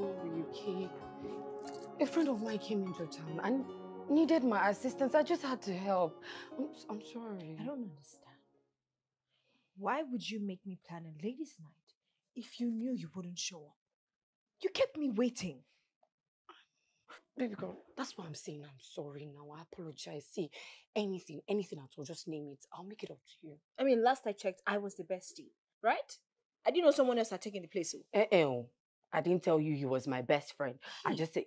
sorry, okay? A friend of mine came into town and needed my assistance. I just had to help. I'm, I'm sorry. I don't understand. Why would you make me plan a ladies' night if you knew you wouldn't show up? You kept me waiting. Baby girl, that's what I'm saying. I'm sorry now. I apologize. See, anything, anything at all, just name it. I'll make it up to you. I mean, last I checked, I was the bestie, right? I didn't know someone else had taken the place. Eh, eh, oh. I didn't tell you he was my best friend. I just said,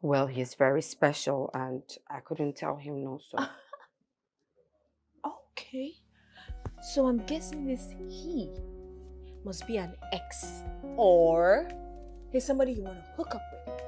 well, he's very special and I couldn't tell him no, so. Okay. So I'm guessing this he must be an ex or he's somebody you want to hook up with.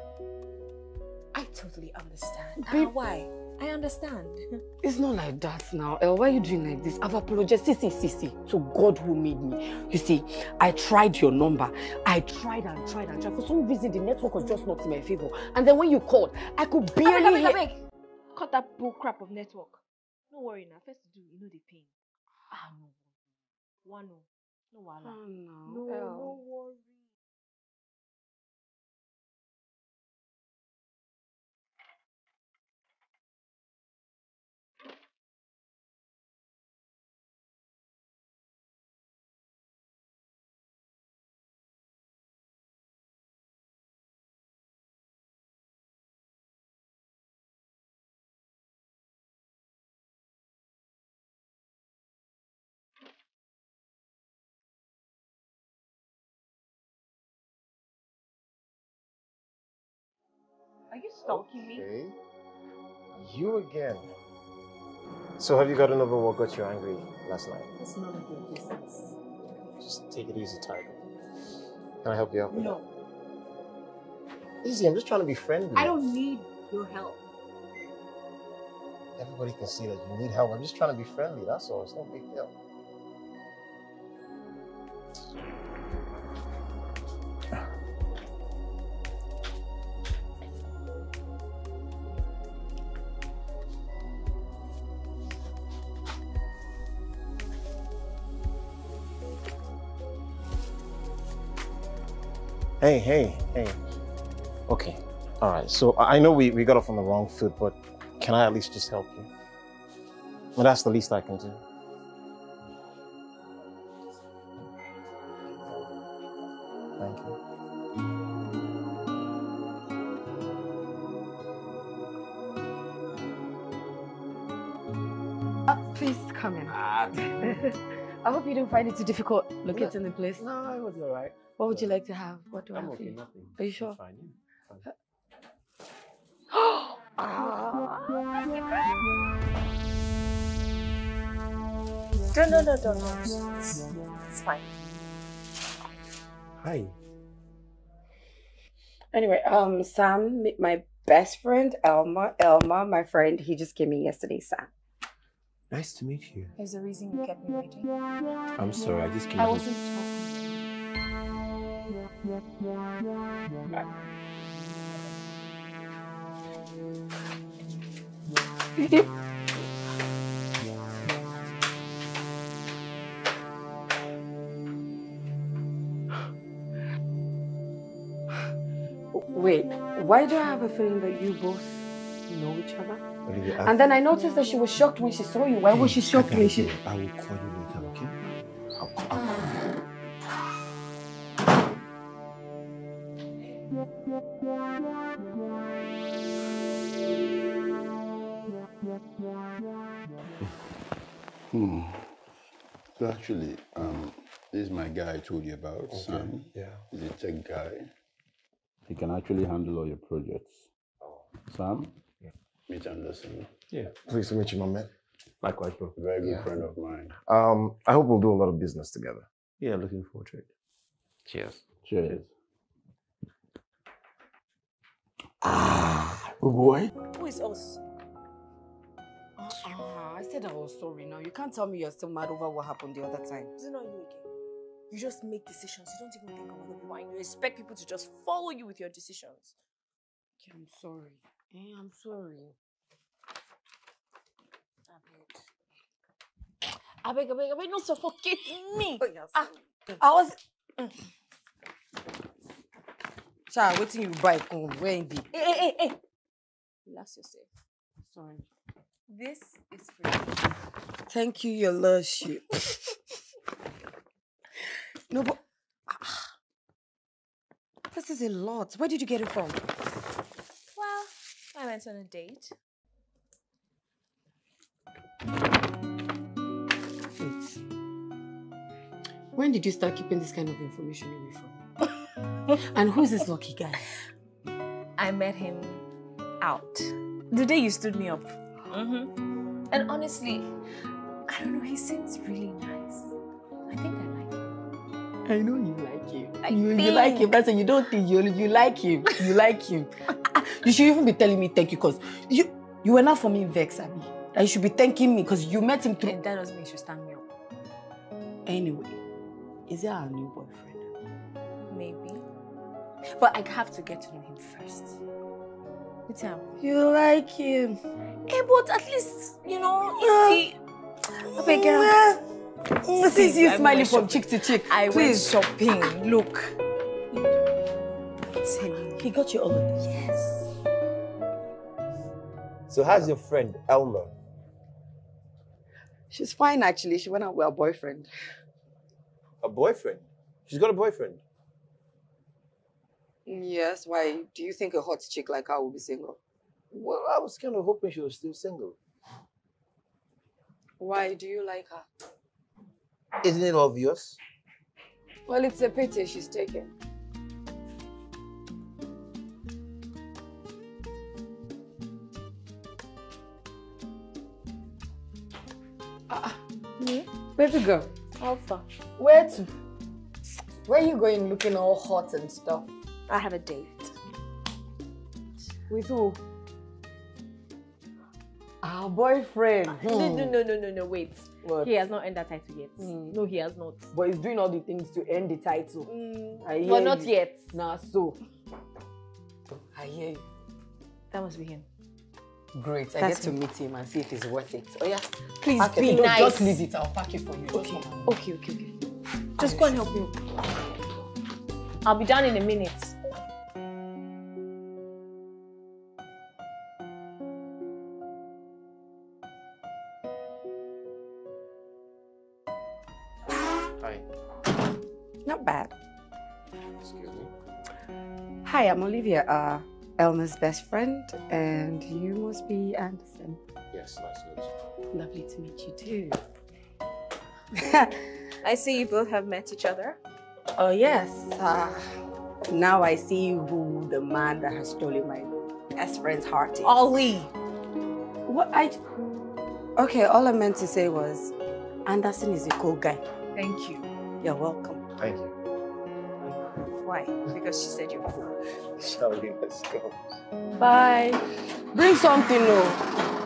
I totally understand. Ah, Babe- why? I understand. It's not like that now. El, why are you doing like this? I've apologized. See, see, see, see. To God who made me. You see, I tried your number. I tried and tried and tried. For some reason, the network was just not in my favor. And then when you called, I could barely Abeg, hear... abeg, abeg. Cut that bull crap of network. No worry now. First to do, you know the pain. Ah no. One no. No. Oh, no. No, no worry. Are you me? Okay. You again. So have you gotten over what got you angry last night? It's none of your business. Just take it easy, Tiger. Can I help you out? No, that? Easy, I'm just trying to be friendly. I don't need your help. Everybody can see that you need help. I'm just trying to be friendly, that's all. It's no big deal. Hey, hey, hey. Okay. All right. So I know we, we got off on the wrong foot, but can I at least just help you? Well, that's the least I can do. Find it too difficult locating the place. No, it was all right. What would you like to have? What do I I'm have for okay, you? nothing. Are you sure? It's Fine, yeah, fine. Ah, No, no, no, no, no. It's, it's fine. Hi. Anyway, um, Sam, my best friend, Elma, Elma, my friend, he just came in yesterday, Sam. Nice to meet you. There's a reason you kept me waiting. I'm sorry, I just came I wasn't talking. Wait, why do I have a feeling that you both know each other? Olivia, I- And then I noticed that she was shocked when she saw you. Why was she shocked when she... I will call you later, okay? I'll, I'll call you. Hmm. So actually, um, this is my guy I told you about, Sam. Yeah. He's a tech guy. He can actually handle all your projects. Sam? Yeah. Meet Anderson. Yeah. Pleased to meet you, my man. Likewise, bro. A very good Yeah. friend of mine. Um, I hope we'll do a lot of business together. Yeah, looking forward to it. Cheers. Cheers. Cheers. Ah, oh boy. Who is us? Uh-uh, I said I was sorry now. You can't tell me you're still mad over what happened the other time. Is it not you again? You just make decisions. You don't even think of other people, and you expect people to just follow you with your decisions. Okay, I'm sorry. Eh, I'm sorry. I beg, I beg, I beg, don't suffocate me. Oh, yes. Ah, I was... Child, waiting you buy come. Where in the Hey, hey, hey, hey. Relax yourself. sorry. This is for you. Thank you, your lordship. no, but ah, this is a lot. Where did you get it from? Well, I went on a date. Wait. When did you start keeping this kind of information away from me? and who's this lucky guy? I met him out. The day you stood me up. Mm-hmm. And honestly, I don't know, he seems really nice. I think I like him. I know you like him. I you, you like him. think. That's why you don't think you you like him. You like him. Ah, you should even be telling me thank you because you you were not for me vex, Abby. That you should be thanking me because you met him through. And that doesn't mean you should stand me up. Anyway, is that our new boyfriend? Maybe. But I have to get to know him first. What's him? You like him. Hey, but at least, you know, Yeah. you see. Okay, girl. See, see you smiling from cheek to cheek. I Please. went shopping. Look. He got you all. Yes. So how's your friend Elmer? She's fine actually. She went out with her boyfriend. A boyfriend? She's got a boyfriend. Yes, why? Do you think a hot chick like her will be single? Well, I was kind of hoping she was still single. Why do you like her? Isn't it obvious? Well, it's a pity she's taken. Baby girl, Alpha. where to? Where are you going looking all hot and stuff? I have a date. With who? Our boyfriend. No, no, no, no, no, no, wait. What? He has not earned that title yet. Mm. No, he has not. But he's doing all the things to earn the title. I hear But not you. yet. Nah, so. I hear you. That must be him. Great. I That's get to meet him and see if it's worth it. Oh yeah. Please Pack it. be Don't- nice. Just leave it. I'll pack it for you. Okay, come okay, okay, okay. Just go and help me. I'll be down in a minute. Hi. Not bad. Excuse me. Hi, I'm Olivia, uh, Elma's best friend, and you must be Anderson. Yes, nice to meet you. Lovely to meet you too. I see you both have met each other. oh yes. Uh, now I see who the man that has stolen my best friend's heart is. Ollie. What I? Okay, all I meant to say was, Anderson is a cool guy. Thank you. You're welcome. Thank you. Why? Because she said you're cool. Shall we? Let's go. Bye. Bring something, though.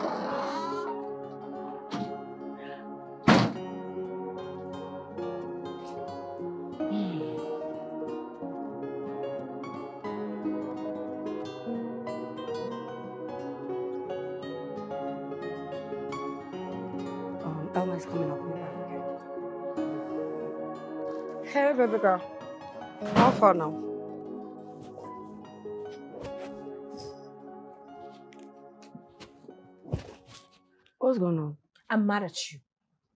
Now? What's going on? I'm mad at you.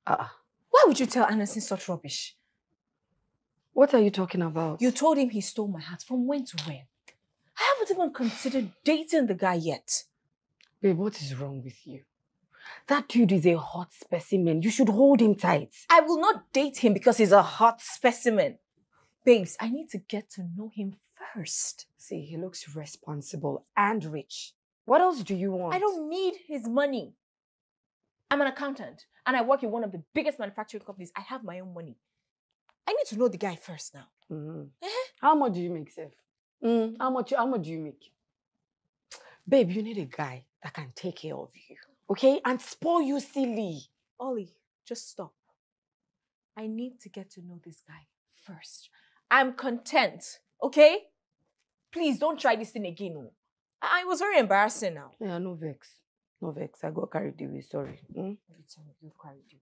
Uh, Why would you tell Anderson such rubbish? what are you talking about? You told him he stole my heart. From when to when? I haven't even considered dating the guy yet. Babe, what is wrong with you? That dude is a hot specimen. You should hold him tight. I will not date him because he's a hot specimen. Babes, I need to get to know him first. See, he looks responsible and rich. What else do you want? I don't need his money. I'm an accountant and I work in one of the biggest manufacturing companies. I have my own money. I need to know the guy first now. Mhm. Eh? How much do you make, Seth? Mm, how much? How much do you make? Babe, you need a guy that can take care of you, okay, and spoil you silly. Ollie, just stop. I need to get to know this guy first. I'm content, okay? Please don't try this thing again. oh. I, I was very embarrassing now. Yeah, no vex, no vex. I got carried away. Sorry. Mm? You tell me you carried you.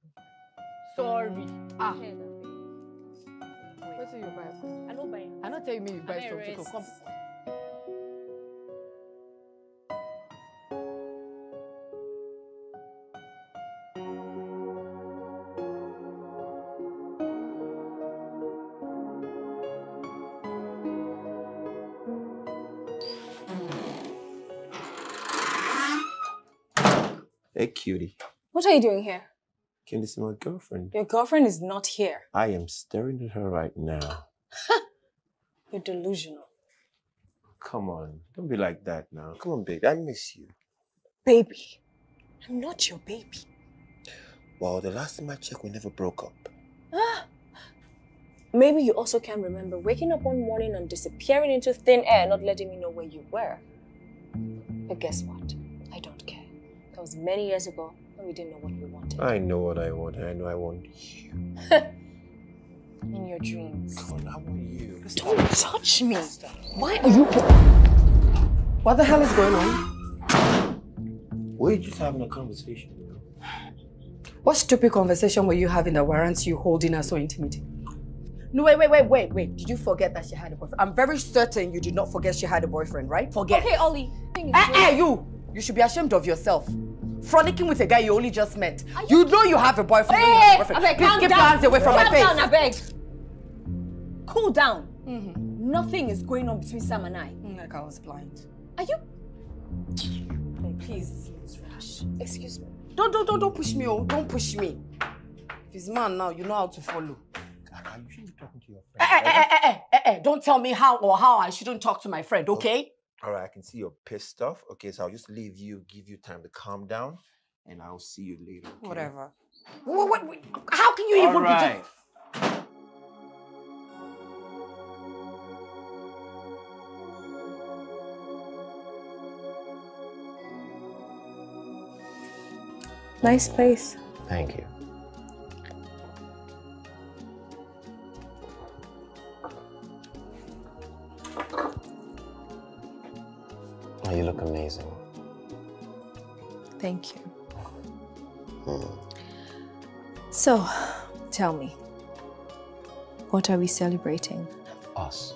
Sorry. Ah. Hear that, babe. Wait till you buy. I know by I not tell you me you buy something. Come. Hey, cutie. What are you doing here? Can this is my girlfriend? Your girlfriend is not here. I am staring at her right now. You're delusional. Come on. Don't be like that now. Come on, babe. I miss you. Baby. I'm not your baby. Well, the last time I checked, we never broke up. Ah. Maybe you also can't remember waking up one morning and disappearing into thin air, not letting me know where you were. But guess what? I don't care. That was many years ago when we didn't know what we wanted. I know what I want. I know I want you. In your dreams. Come on, I want you. Don't touch me. Why are you? What the hell is going on? We're just having a conversation, you know? What stupid conversation were you having that warrants you holding her so intimate? No, wait, wait, wait, wait, wait. Did you forget that she had a boyfriend? I'm very certain you did not forget she had a boyfriend, right? Forget. Okay, Ollie. Eh, eh, you! You should be ashamed of yourself. Frolicking with a guy you only just met. You know you have a boyfriend. you know you have a boyfriend. abeg, Please keep down. your hands away from my face. calm down, I beg. Cool down. Nothing is going on between Sam and I. Mm, Like I was blind. Are you? Please. Excuse me. Don't, don't, don't, don't push me, oh. Don't push me. If he's man now, you know how to follow. Kaka, you shouldn't be talking to your Eh, friend. eh, eh, eh, eh, eh, eh. Don't tell me how or how I shouldn't talk to my friend, okay? All right, I can see you're pissed off. Okay, so I'll just leave you, give you time to calm down, and I'll see you later. okay? Whatever. What, what, what, how can you All even be right. just... Nice place. Thank you. You look amazing. Thank you. Hmm. So, tell me, what are we celebrating? Us.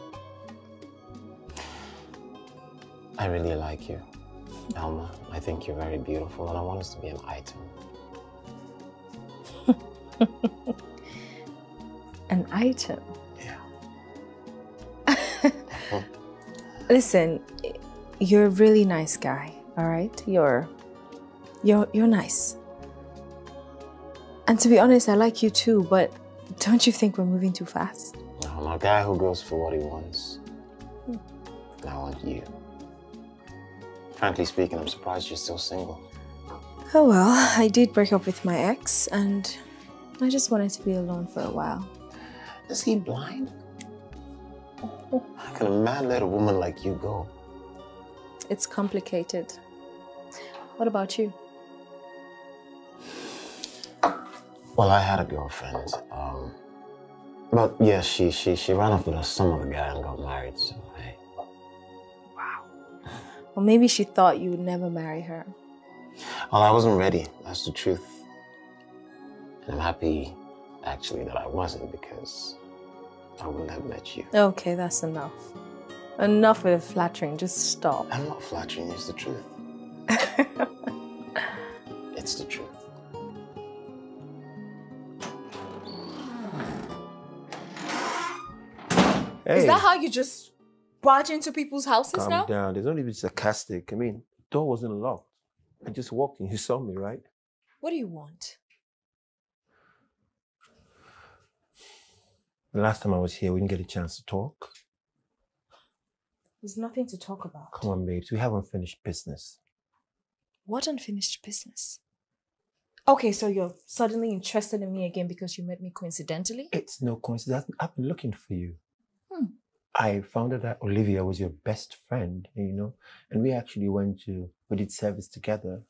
I really like you, Alma. I think you're very beautiful, and I want us to be an item. An item. Yeah. Listen, you're a really nice guy. All right, you're, you're, you're nice. And to be honest, I like you too. But don't you think we're moving too fast? No, I'm a guy who goes for what he wants. And I want you. Frankly speaking, I'm surprised you're still single. Oh well, I did break up with my ex, and I just wanted to be alone for a while. Is he blind? How can a man let a woman like you go? It's complicated. What about you? Well, I had a girlfriend. Um, but yeah, she she she ran off with some other guy and got married. So hey, Or maybe she thought you would never marry her. well, I wasn't ready. That's the truth. And I'm happy, actually, that I wasn't because I wouldn't have met you. Okay, that's enough. Enough with the flattering. Just stop. I'm not flattering. It's the truth. It's the truth. Hey, Is that how you just barge into people's houses calm now? down. There's only be sarcastic. I mean, door wasn't locked. I just walked in. You saw me, right? What do you want? The last time I was here, we didn't get a chance to talk. There's nothing to talk about. Come on, babes. We haven't finished business. What unfinished business? Okay, so you're suddenly interested in me again because you met me coincidentally? It's no coincidence. I've been looking for you. Hmm. I found out that Olivia was your best friend, you know, and we actually went to, we did service together.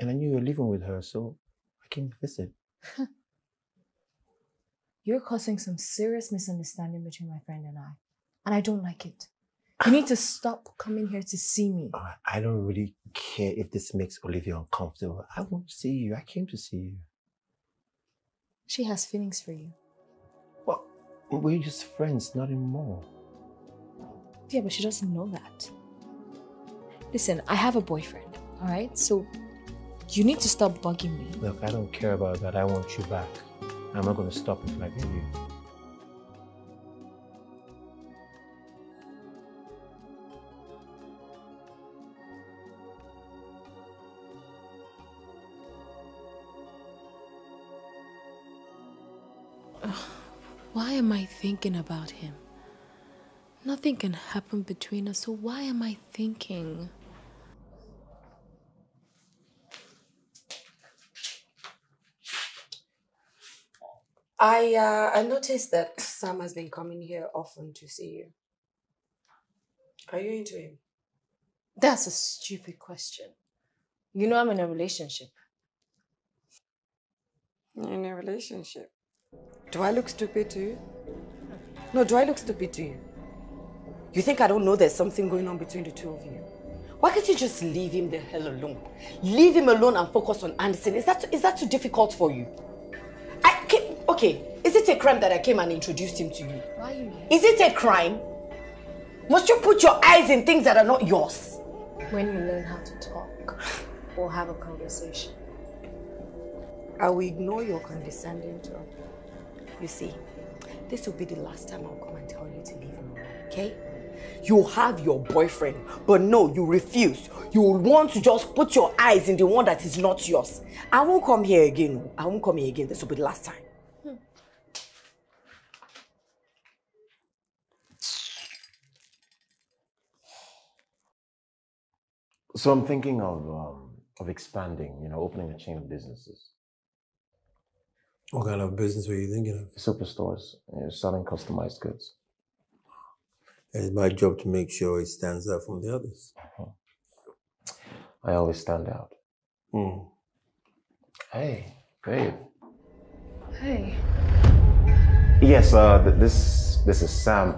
And I knew you were living with her, so I came to visit. You're causing some serious misunderstanding between my friend and I. And I don't like it. You need to stop coming here to see me. Uh, I don't really care if this makes Olivia uncomfortable. I want to see you. I came to see you. She has feelings for you. Well, we're just friends, nothing more. Yeah, but she doesn't know that. Listen, I have a boyfriend, all right? So you need to stop bugging me. Look, I don't care about that. I want you back. I'm not going to stop if I get you. Am I thinking about him? Nothing can happen between us, so why am I thinking? I uh, I noticed that Sam has been coming here often to see you. Are you into him? That's a stupid question. You know I'm in a relationship. In a relationship. Do I look stupid to you? No, do I look stupid to you? You think I don't know there's something going on between the two of you? Why can't you just leave him the hell alone? Leave him alone and focus on Anderson. Is that is that too difficult for you? I came, okay. Is it a crime that I came and introduced him to you? Why are you here? Is it a crime? Must you put your eyes in things that are not yours? When you learn how to talk or have a conversation. I will ignore your condescending tone. You see, this will be the last time I'll come and tell you to leave okay? You have your boyfriend, but no, you refuse. You want to just put your eyes in the one that is not yours. I won't come here again. I won't come here again. This will be the last time. So I'm thinking of um, of expanding, you know, opening a chain of businesses, What kind of business were you thinking of? superstores, you know, selling customized goods. It's my job to make sure it stands out from the others. I always stand out. Hmm. Hey, babe. Hey. Yes, uh, th- this this is Sam.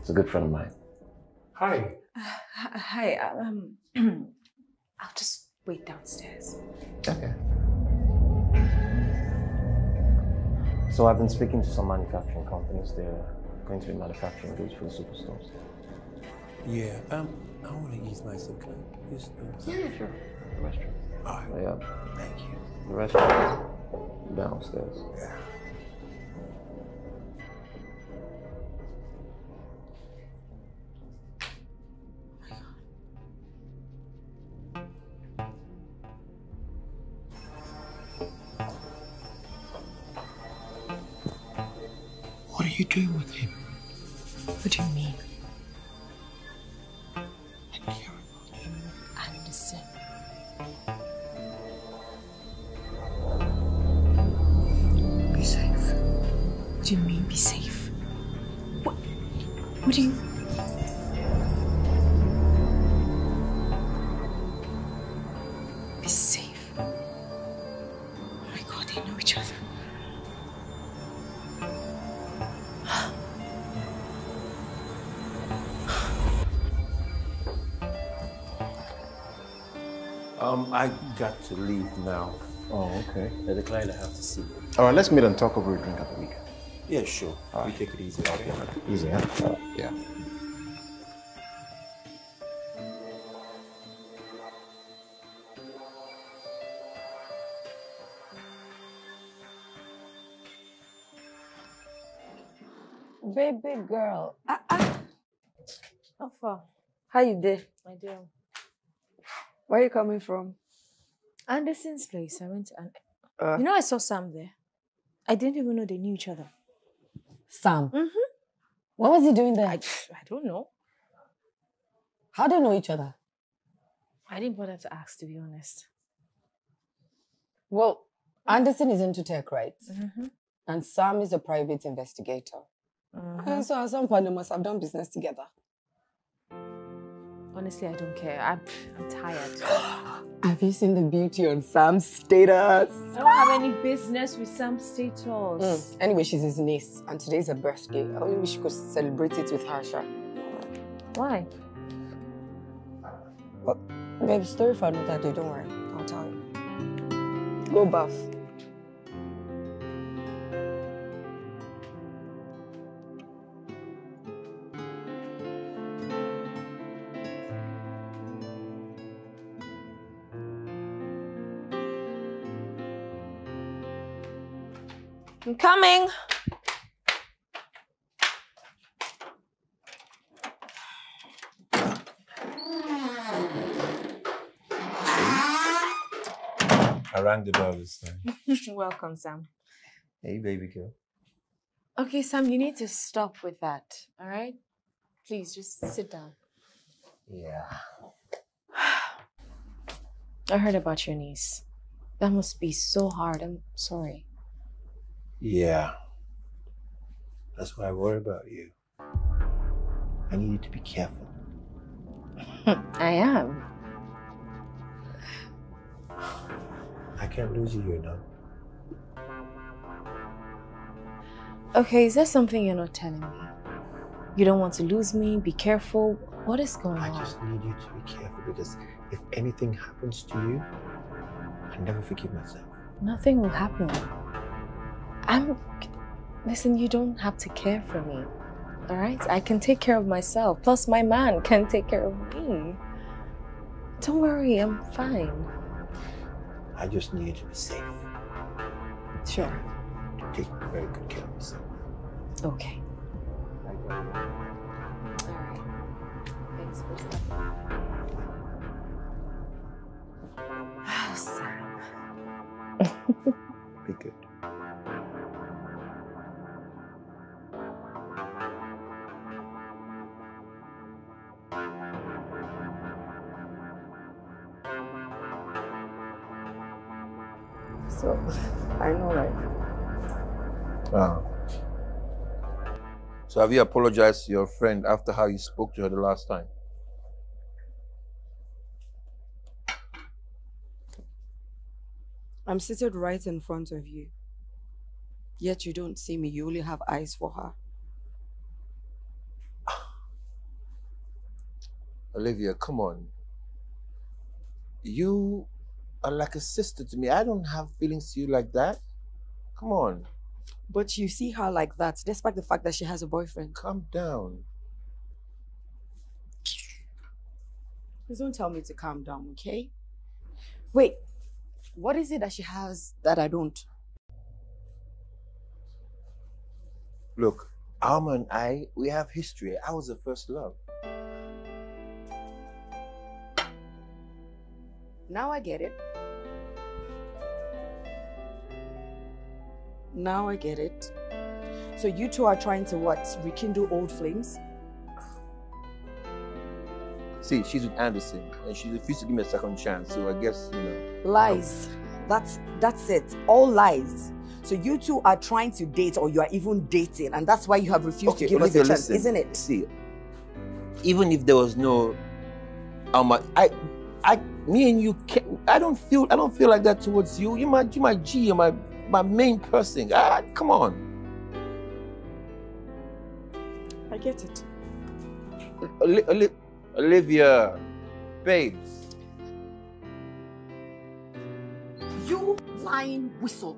It's a good friend of mine. Hi. Hi. Um, I'll just wait downstairs. Okay. So I've been speaking to some manufacturing companies. They're going to be manufacturing goods for the superstores. Yeah. Um, I want to use I use the Yeah, sure. The restaurant. All right. Yeah, Thank you. the restaurant is downstairs. Yeah. Now. Oh, okay. There's a client I have to see. All right, let's meet and talk over a drink at the weekend. Yeah, sure. We take it easy. Okay. Easy, huh? yeah. Baby girl. Ah, ah. How far? How you there? I do. Where are you coming from? Anderson's place. I went to. An- Uh. you know, I saw Sam there. I didn't even know they knew each other. Sam. Mm-hmm. What was he doing there? I, I don't know. How do you know each other? I didn't bother to ask, to be honest. Well, Anderson is into tech, right? Mm-hmm. And Sam is a private investigator. And so at some point they must have done business together. Honestly, I don't care. I'm, I'm tired. Have you seen the beauty on Sam's status? I don't have any business with Sam's status. Mm. Anyway, she's his niece, and today's her birthday. I only wish you could celebrate it with her, Sha. Why? Babe, story for another day, don't worry. I'll tell you. Go bath. I'm coming. I rang the bell this time. Welcome, Sam. Hey, baby girl. Okay, Sam, you need to stop with that, all right? Please, just sit down. Yeah. I heard about your niece. That must be so hard. I'm sorry. Yeah. That's why I worry about you. I need you to be careful. I am. I can't lose you, you know. Okay, is there something you're not telling me? You don't want to lose me? Be careful. What is going I on? I just need you to be careful because if anything happens to you, I never forgive myself. Nothing will happen. I'm. Listen, you don't have to care for me. All right? I can take care of myself. Plus, my man can take care of me. Don't worry, I'm fine. I just need you to be safe. Sure. Take very good care of yourself. Okay. All right. Thanks for stopping. Sam. Be good. So, I know, right? Wow. So have you apologized to your friend after how you spoke to her the last time? I'm seated right in front of you. Yet you don't see me, you only have eyes for her. Olivia, come on. You are like a sister to me. I don't have feelings to you like that. Come on, But you see her like that, despite the fact that she has a boyfriend. calm down. Please don't tell me to calm down, okay? Wait, what is it that she has that I don't? Look, Alma and I, we have history. I was the first love. Now I get it. Now I get it. So you two are trying to what? Rekindle old flames? See, she's with Anderson, and she refused to give me a second chance. So I guess you know. Lies. That's that's it. All lies. So you two are trying to date or you are even dating, and that's why you have refused to give me a chance, isn't it? See, even if there was no Alma, I, I, me and you, can I don't feel, I don't feel like that towards you. You're my, you're my G, you're my, my main person. Ah, come on. I get it. Oli- Oli- Olivia, babes. You lying whistle.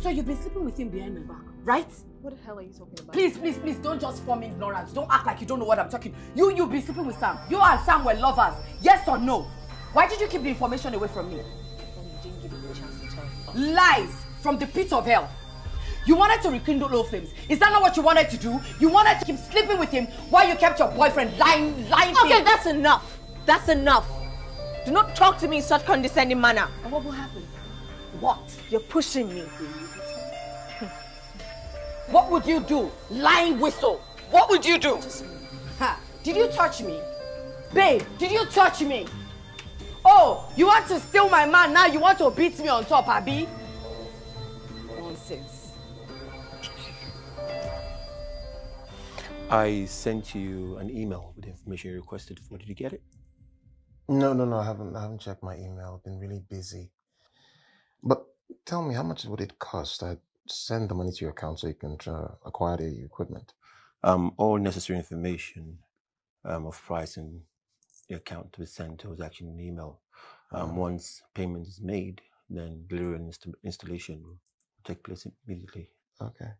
So you've been sleeping with him behind my back, right? What the hell are you talking about? Please, please, please, don't just form ignorance. Don't act like you don't know what I'm talking. You, you've been sleeping with Sam. You and Sam were lovers. Yes or no? Why did you keep the information away from me? you didn't give me a chance to tell me. Lies from the pit of hell. You wanted to rekindle old flames. Is that not what you wanted to do? You wanted to keep sleeping with him while you kept your boyfriend lying, lying to Okay, you. that's enough. That's enough. Do not talk to me in such condescending manner. And what will happen? What? You're pushing me. What would you do? Lying whistle. What would you do? Ha, did you touch me? Babe, did you touch me? Oh, you want to steal my man now? You want to beat me on top, Abby? I sent you an email with the information you requested for. Did you get it? No, no, no. I haven't. I haven't checked my email. I've been really busy. But tell me, how much would it cost? I send the money to your account so you can uh, acquire the equipment. Um, all necessary information um, of price and the account to be sent to was actually an email. Um, Mhm. Once payment is made, then delivery and insta- installation will take place immediately. Okay.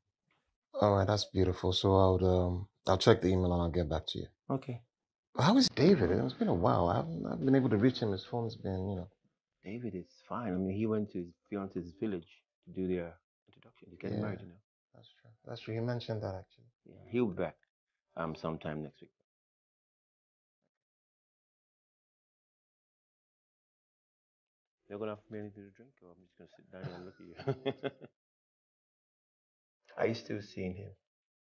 All right, that's beautiful. So I'll um I'll check the email and I'll get back to you. Okay. How is David? It's been a while. I haven't, I haven't been able to reach him. His phone's been, you know. David is fine. I mean, he went to his fiance's village to do their introduction. He's getting married, you know. That's true. That's true. He mentioned that actually. Yeah, he'll be back um sometime next week. You're gonna have me anything to drink, or I'm just gonna sit down and look at you. Are you still seeing him?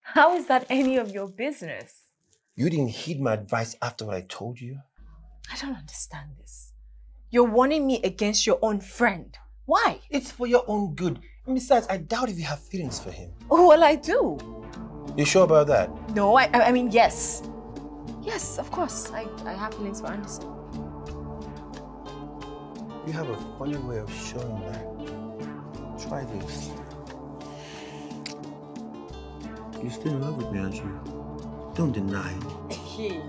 How is that any of your business? You didn't heed my advice after what I told you? I don't understand this. You're warning me against your own friend. Why? It's for your own good. And besides, I doubt if you have feelings for him. Oh, well, I do. You sure about that? No, I, I I mean, yes. Yes, of course. I, I have feelings for Anderson. You have a funny way of showing that. Try this. You're still in love with me, aren't you? Don't deny it. Hey,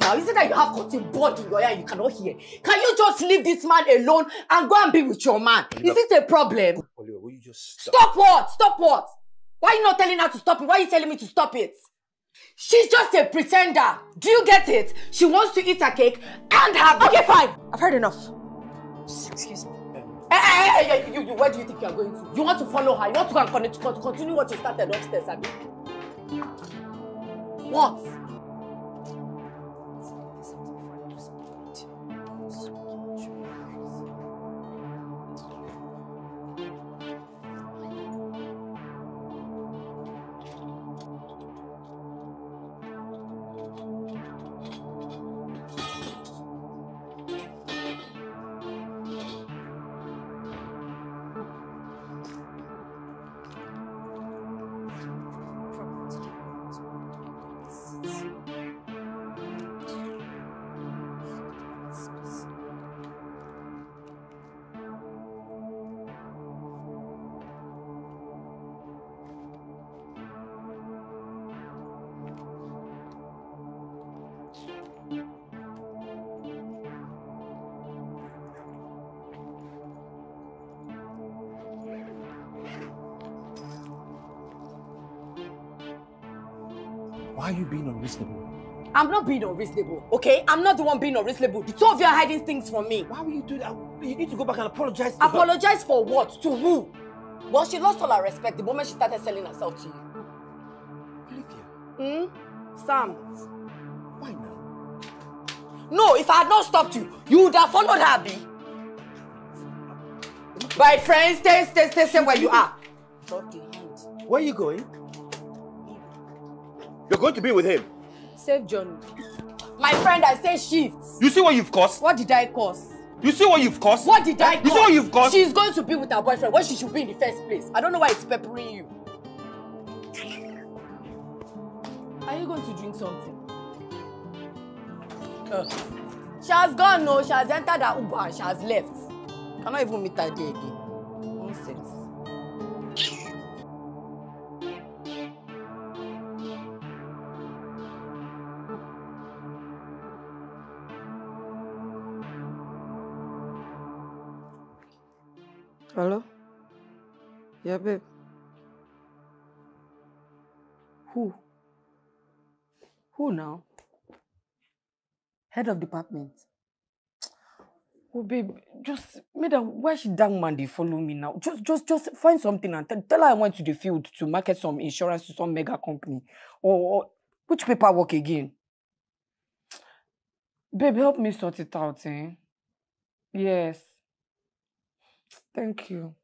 Now, is it that you have cotton bud in your ear and you cannot hear? Can you just leave this man alone and go and be with your man? Is it a problem? Olio, will you just stop? Stop what? Stop what? Why are you not telling her to stop it? Why are you telling me to stop it? She's just a pretender. Do you get it? She wants to eat her cake and have. Okay, fine. I've heard enough. Excuse me. Hey, hey, hey, hey, you, you, where do you think you are going to? You want to follow her? You want to go and con- con- continue what you started upstairs, Abby? What? Why are you being unreasonable? I'm not being unreasonable, okay? I'm not the one being unreasonable. The two of you are hiding things from me. Why will you do that? You need to go back and apologize to her. Apologize for what? To who? Well, she lost all her respect the moment she started selling herself to you. Olivia, Hmm? Sam. why now? No, if I had not stopped you, you would have followed her, B. My friends, stay, stay, stay, stay where you are. Drop the hand. Where are you going? Going to be with him. Save John. My friend, I say shifts. You see what you've caused? What did I cause? You see what you've caused? What did I cause? You see what you've caused? She's going to be with her boyfriend when she should be in the first place. I don't know why it's peppering you. Are you going to drink something? Uh, she has gone, no. She has entered her Uber and she has left. Cannot even meet her there again. Yeah, babe. Who? Who now? Head of department. Oh, babe, just her. Why should that man they follow me now? Just, just, just find something and tell, tell her I went to the field to market some insurance to some mega company. Or, or which paperwork again? Babe, help me sort it out, eh? Yes. Thank you.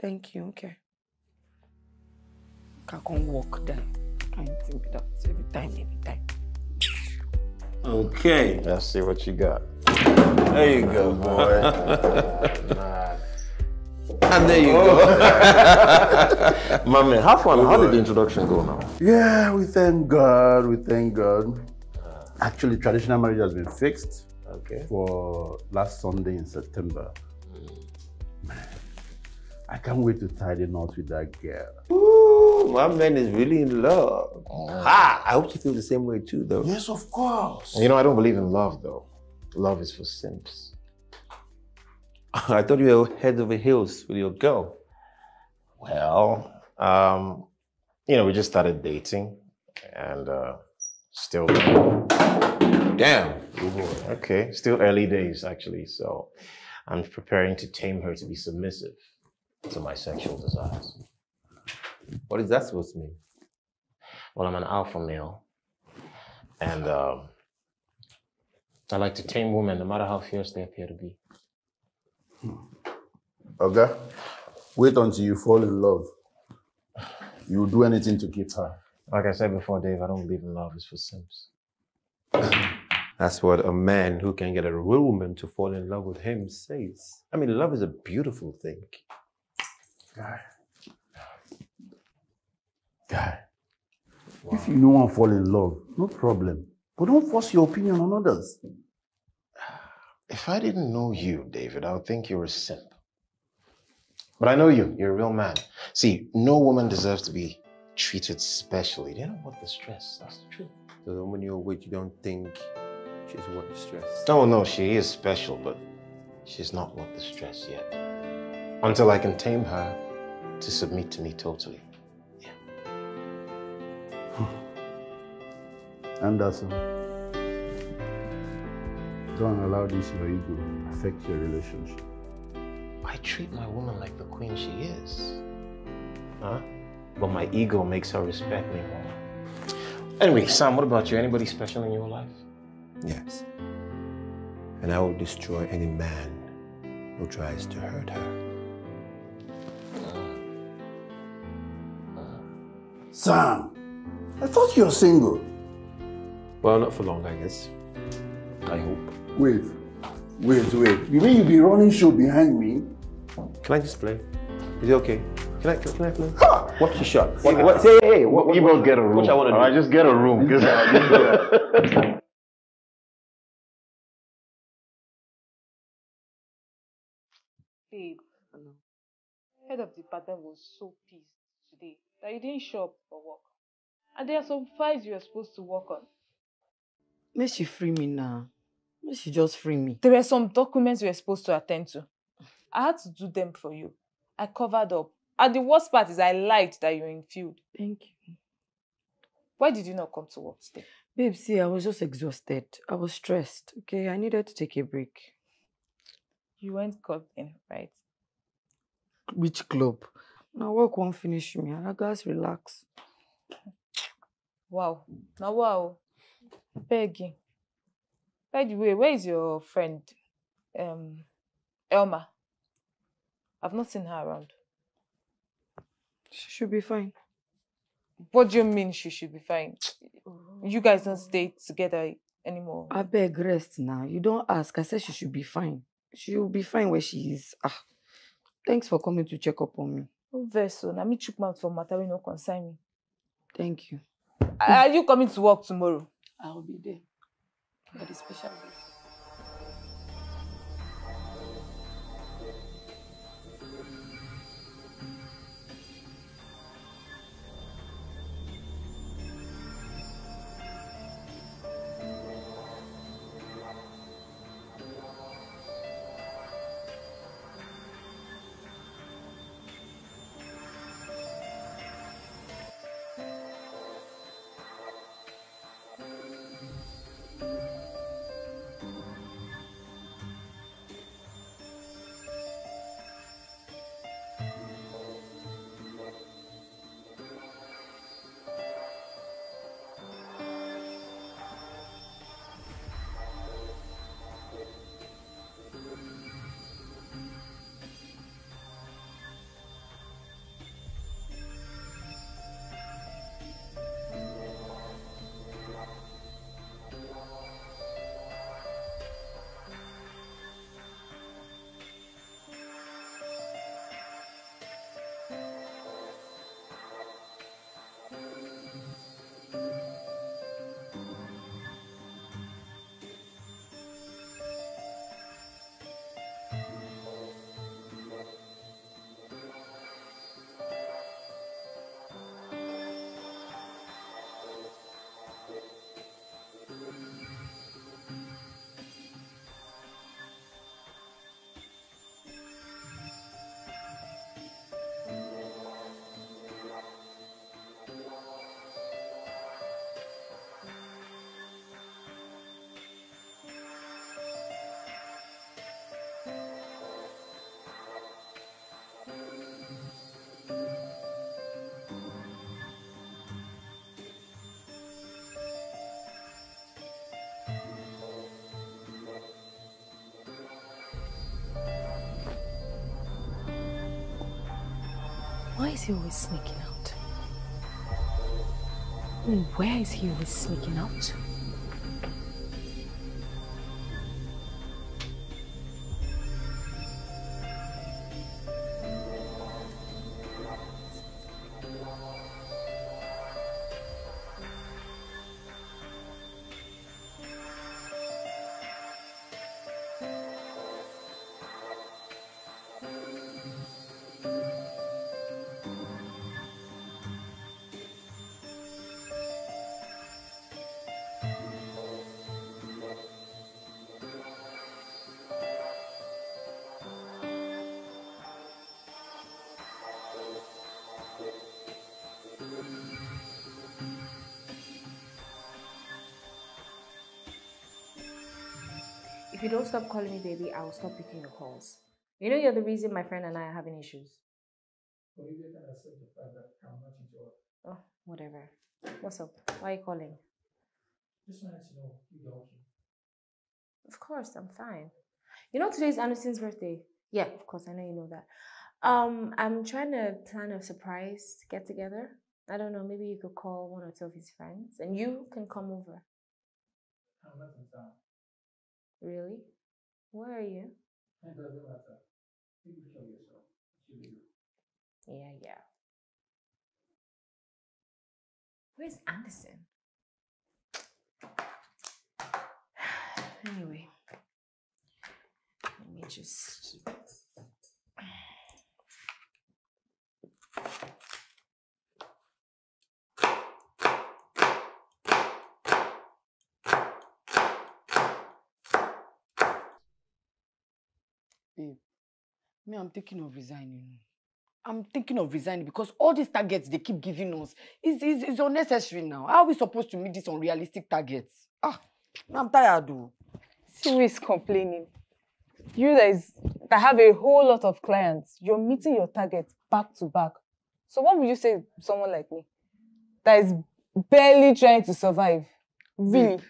Thank you. Okay. I can walk there. Can't think that every time, every time. Okay. Let's see what you got. There you go, boy. And ah, there you go. Oh. My man, how fun? How did the introduction go now? Yeah, we thank God. We thank God. Uh. Actually, traditional marriage has been fixed Okay. for last Sunday in September. Man, I can't wait to tie the knot with that girl. Ooh, my man is really in love. Ah, I hope you feel the same way too, though. Yes, of course. You know, I don't believe in love though. Love is for simps. I thought you were head over heels with your girl. Well, um, you know, we just started dating and uh still Damn. okay, still early days actually. So I'm preparing to tame her to be submissive to my sexual desires. What is that supposed to mean? Well, I'm an alpha male, and um, I like to tame women no matter how fierce they appear to be. Okay. Wait until you fall in love. You would do anything to keep her. Like I said before, Dave, I don't believe in love is for simps. That's what a man who can get a real woman to fall in love with him says. I mean, love is a beautiful thing. Guy. Guy. If you don't want to fall in love, no problem. But don't force your opinion on others. If I didn't know you, David, I would think you were a simp. But I know you. You're a real man. See, no woman deserves to be treated specially. They don't want the stress. That's the truth. So when you're with, you don't think she's worth the stress. No, no, she is special, but she's not worth the stress yet. Until I can tame her to submit to me totally. Anderson, don't allow this your ego affect your relationship. I treat my woman like the queen she is. Huh? But my ego makes her respect me more. Anyway, Sam, what about you? Anybody special in your life? Yes. And I will destroy any man who tries to hurt her. Sam, I thought you were single. Well, not for long, I guess. I hope. Wait, wait, wait. You mean you'll be running show behind me? Can I just play? Is it okay? Can I, can, can I play? What's the shot? What, what, say, hey, what, what, you both get a room. What I want to do? All right, just get a room. Babe, head of department was so pissed today that you didn't show up for work. And there are some files you were supposed to work on. May she free me now. May she just free me. There were some documents you were supposed to attend to. I had to do them for you. I covered up. And the worst part is I lied that you're in field. Thank you. Why did you not come to work today? Babe, see, I was just exhausted. I was stressed. Okay, I needed to take a break. You went clubbing, right? Which club? Now work won't finish me. I guys relax. Wow. Now wow. Peggy. By the way, where is your friend? Um Elma. I've not seen her around. She should be fine. What do you mean she should be fine? You guys don't stay together anymore. I beg rest now. You don't ask. I said she should be fine. She will be fine where she is. Ah, thanks for coming to check up on me. No vex so. Na me chook mouth for matter wey no concern me. Thank you. Are you coming to work tomorrow? I'll be there. For the special day. Why is he always sneaking out? I mean, where is he always sneaking out to? If you don't stop calling me baby, I will stop picking your calls. You know you're the reason my friend and I are having issues. Oh, whatever. What's up? Why are you calling? Just wanted to know if you're okay. Of course, I'm fine. You know today's Anderson's birthday? Yeah, of course, I know you know that. Um, I'm trying to plan a surprise get together. I don't know, maybe you could call one or two of his friends and you can come over. I'm not in town. Really? Where are you? It doesn't matter. You can yourself. Yeah, yeah. Where's Anderson? anyway, let me just. Babe, me, I'm thinking of resigning. I'm thinking of resigning because all these targets they keep giving us is is is unnecessary now. How are we supposed to meet these unrealistic targets? Ah, I'm tired, who is complaining. You that is that have a whole lot of clients, you're meeting your targets back to back. So what would you say to someone like me that is barely trying to survive? Really?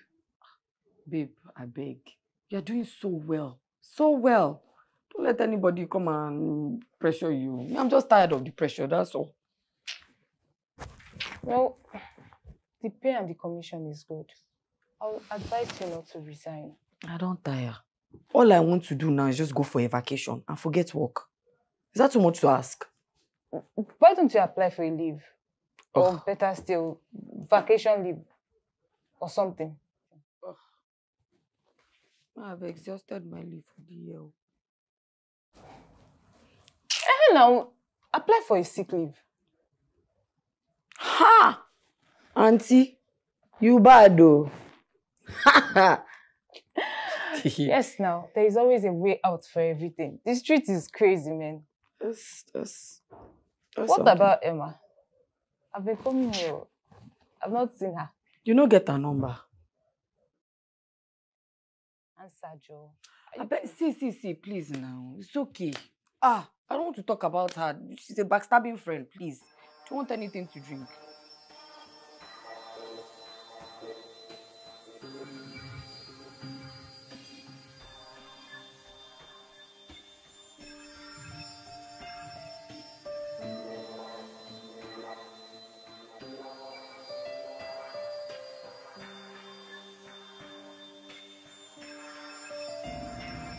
Babe, I beg. You're doing so well. So well. Don't let anybody come and pressure you. I'm just tired of the pressure, that's all. Well, the pay and the commission is good. I will advise you not to resign. I don't tire. All I want to do now is just go for a vacation and forget work. Is that too much to ask? Why don't you apply for a leave? Or better still, vacation leave or something. I've exhausted my leave for the year. Now, apply for a sick leave. Ha! Auntie, you bad though. Oh. Yes, now, there is always a way out for everything. The street is crazy, man. That's, that's, what about Emma? I've been coming here. Oh. I've not seen her. You no get her number. Answer, Joe. I bet, see, see, see, please now. It's okay. Ah, I don't want to talk about her. She's a backstabbing friend, please. Do you want anything to drink?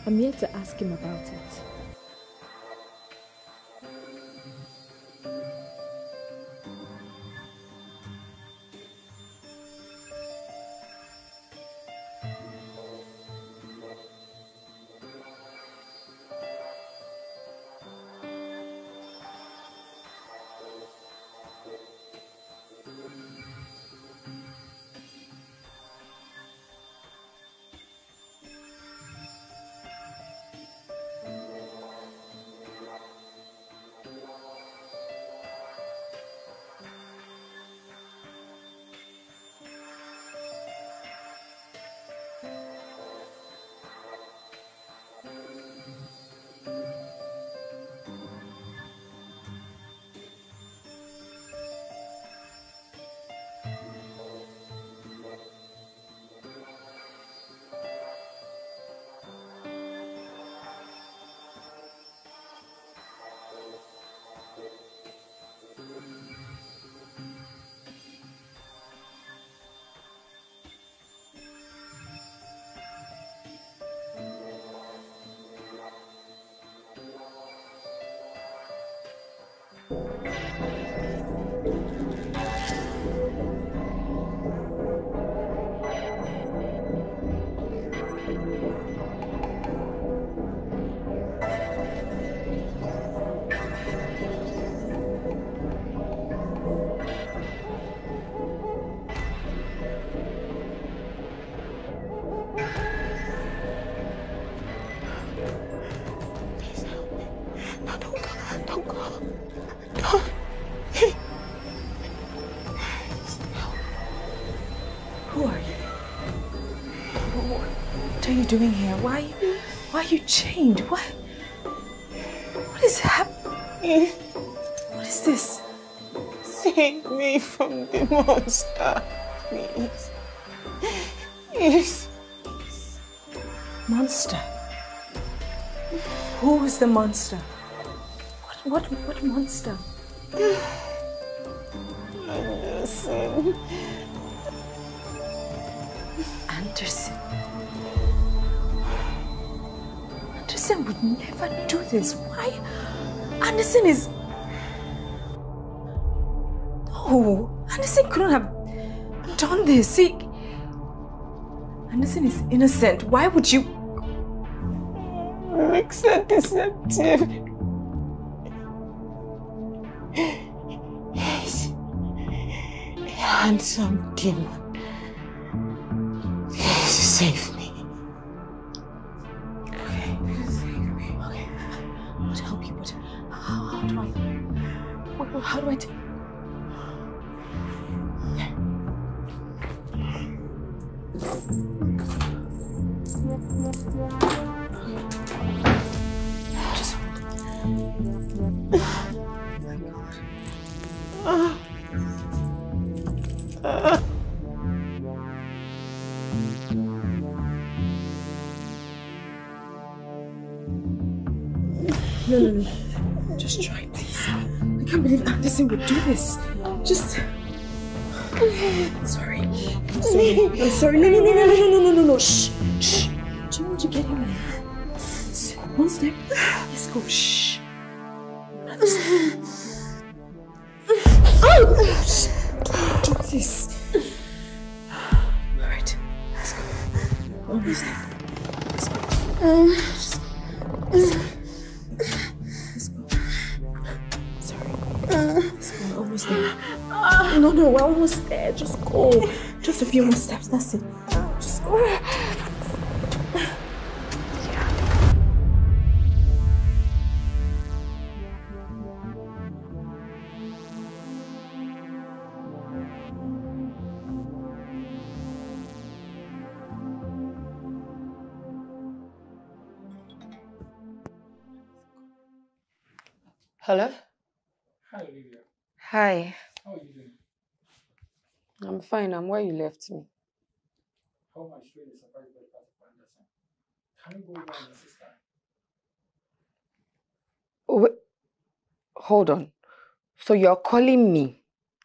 I'm here to ask him about it. What are you doing here? Why, why are you chained? What, what is happening? What is this? Save me from the monster, please. Please. Monster. Who is the monster? What, what, what monster? Anderson. Anderson. Anderson would never do this. Why? Anderson is. No, Anderson couldn't have done this. See, Anderson is innocent. Why would you? Makes her deceptive. He's handsome demon. safe. This. Just. Sorry. I'm sorry. I'm sorry. Oh, no, no, no, no, no, no, no, no, no, no. Shh. Shh. Do you want to get him One step. Let's go. Shh. More steps. Just go. Hello? Hi, Olivia. Hi. How are you doing? I'm fine. I'm where you left me. How much really surprised by of Anderson? Can you go your? Oh, wait. Hold on. So you're calling me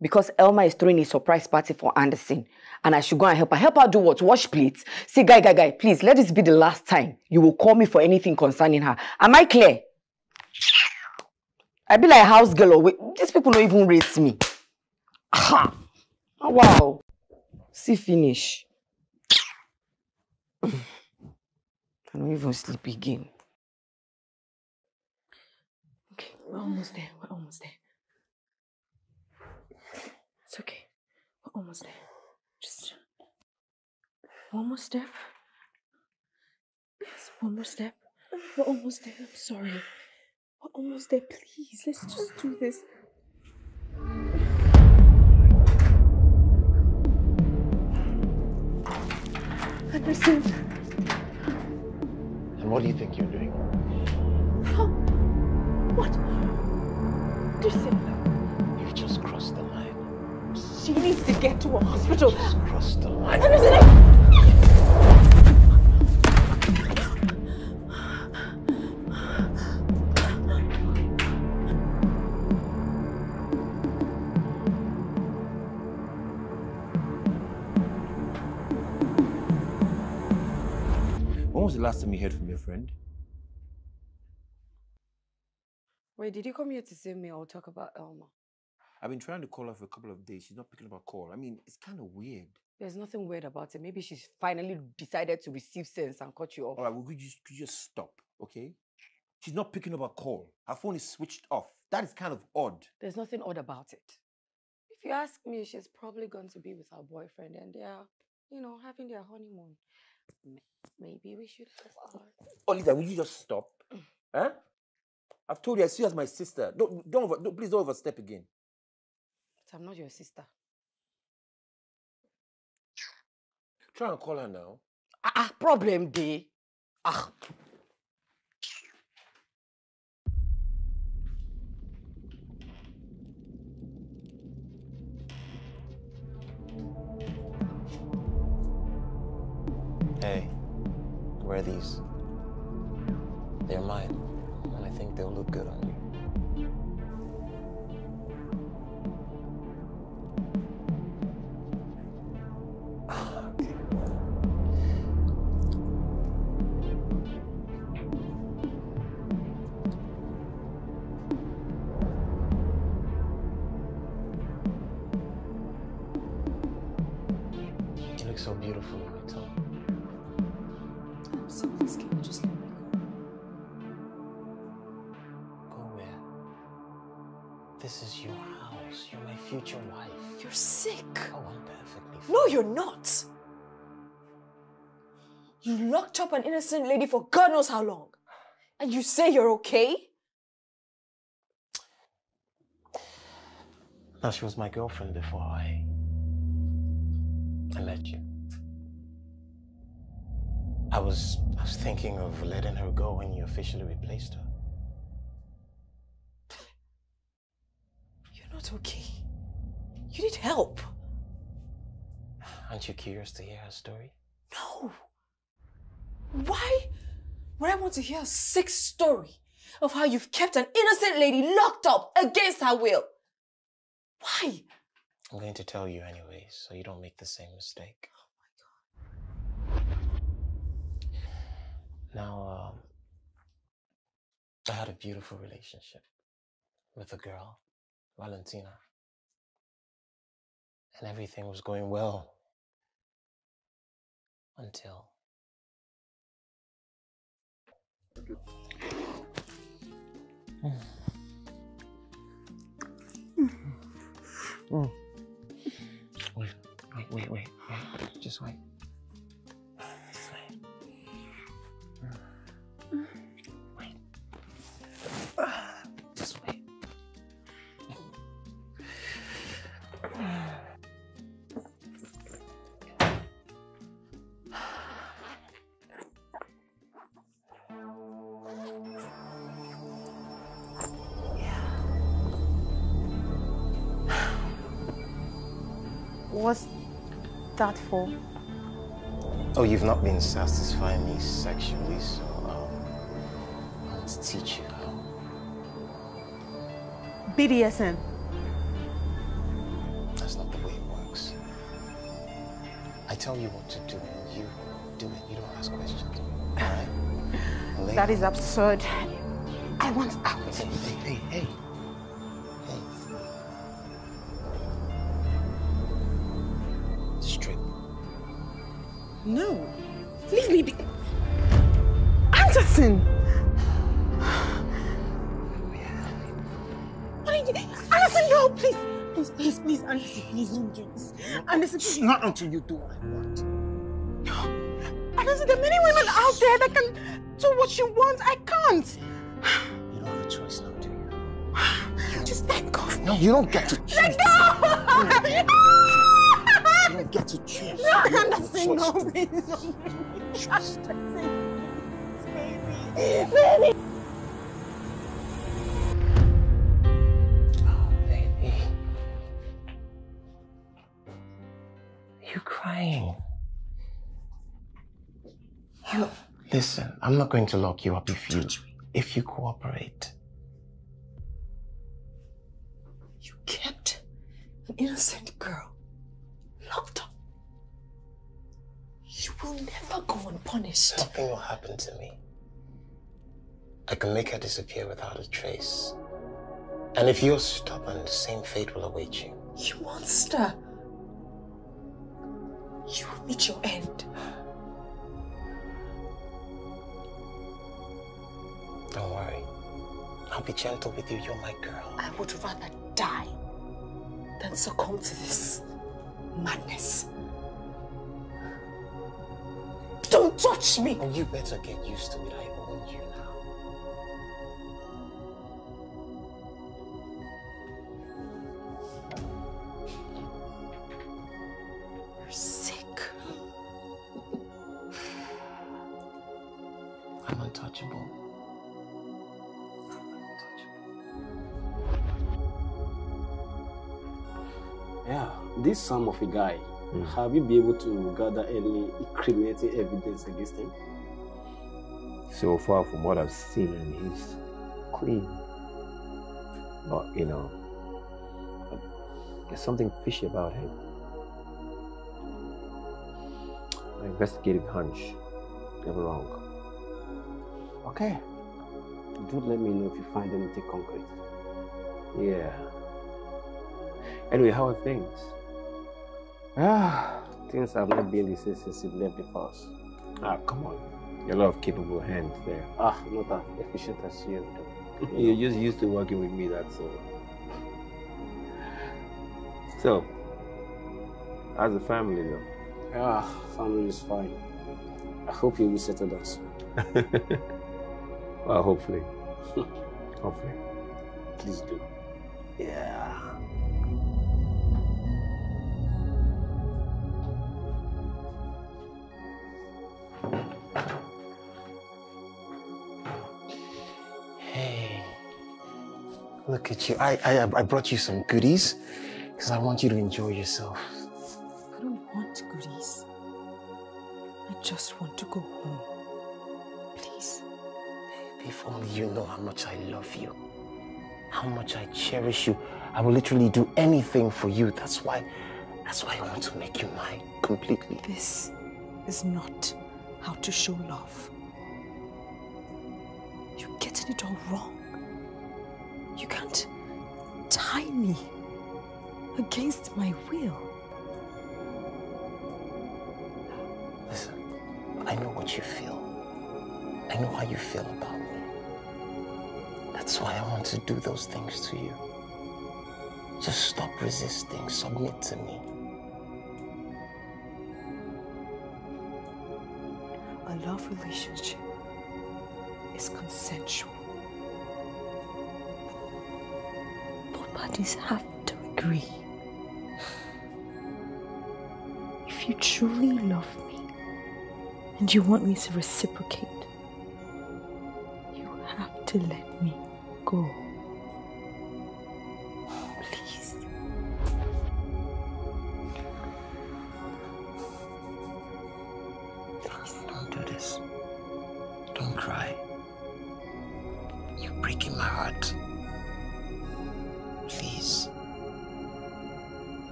because Elma is throwing a surprise party for Anderson and I should go and help her. Help her do what? Wash plates? See, guy, guy, guy, please, let this be the last time you will call me for anything concerning her. Am I clear? I be like a house girl or wait. These people don't even rate me. Ah, wow. See, finish. I don't even sleep again. Okay, we're almost there. We're almost there. It's okay. We're almost there. Just one more step. Yes, one more step. We're almost there. I'm sorry. We're almost there. Please, let's just do this. And what do you think you're doing? how? What? Anderson, You've just crossed the line. she needs to get to a hospital. You Just crossed the line. The last time you heard from your friend? Wait, did you come here to see me or talk about Elma? I've been trying to call her for a couple of days. She's not picking up her call. I mean, it's kind of weird. There's nothing weird about it. Maybe she's finally decided to receive sense and cut you off. All right, well, could you, just- could you just stop, okay? She's not picking up her call. Her phone is switched off. That is kind of odd. There's nothing odd about it. If you ask me, she's probably going to be with her boyfriend and they are, you know, having their honeymoon. Maybe we should her. Olivia, will you just stop? Huh? I've told you I see you as my sister. Don't, don't, over, don't please don't overstep again. But I'm not your sister. Try and call her now. Ah, ah, problem day. Ah. Hey, wear these. They're mine, and I think they'll look good on you. You locked up an innocent lady for God knows how long. And you say you're okay? Now, she was my girlfriend before I. I met you. I was I was thinking of letting her go when you officially replaced her. You're not okay. You need help. Aren't you curious to hear her story? No. Why would I want to hear a sick story of how you've kept an innocent lady locked up against her will? Why? I'm going to tell you anyway, so you don't make the same mistake. Oh Now, um, I had a beautiful relationship with a girl, Valentina. And everything was going well until. Mm. Wait, wait, wait, wait, wait. Just wait. What's that for? Oh, you've not been satisfying me sexually, so um, I want to teach you how. BDSM. That's not the way it works. I tell you what to do, and you do it. You don't ask questions. All right? that is absurd. I want out. Hey, hey, hey, hey. Hey. Please. Not until you do what I want. Anderson, there are many women out there that can do what you want. I can't. You don't have a choice now, do you? Just let go of me. No, you don't get to choose. Let go! You don't get to choose. No, You have Anderson, no, choice. please. no. I'm not going to lock you up if you if you cooperate. You kept an innocent girl locked up. You will never go unpunished. Nothing will happen to me. I can make her disappear without a trace. And if you're stubborn, the same fate will await you. You monster. You will meet your end. Don't worry. I'll be gentle with you. You're my girl. I would rather die than succumb to this madness. Don't touch me! And you better get used to it. I own you now. This son of a guy, Hmm. have you been able to gather any incriminating evidence against him? So far from what I've seen, he's clean. But, you know, there's something fishy about him. My investigative hunch, never wrong. Okay. Do let me know if you find anything concrete. Yeah. Anyway, how are things? Ah, things have not been the same since you left the. Ah, come on. You're a lot of capable hands there. Ah, not as efficient as you. You're just used to working with me, that's all. So, how's the family though? Ah, family is fine. I hope you will settle down soon. well, hopefully. hopefully. Please do. Yeah. Look at you. I, I, I brought you some goodies because I want you to enjoy yourself. I don't want goodies. I just want to go home. Please. If only you know how much I love you, how much I cherish you. I will literally do anything for you. That's why, that's why I want to make you mine completely. This is not how to show love. You're getting it all wrong. You can't tie me against my will. Listen, I know what you feel. I know how you feel about me. That's why I want to do those things to you. Just stop resisting, submit to me. A love relationship is consensual. Parties have to agree. If you truly love me and you want me to reciprocate, you have to let me go.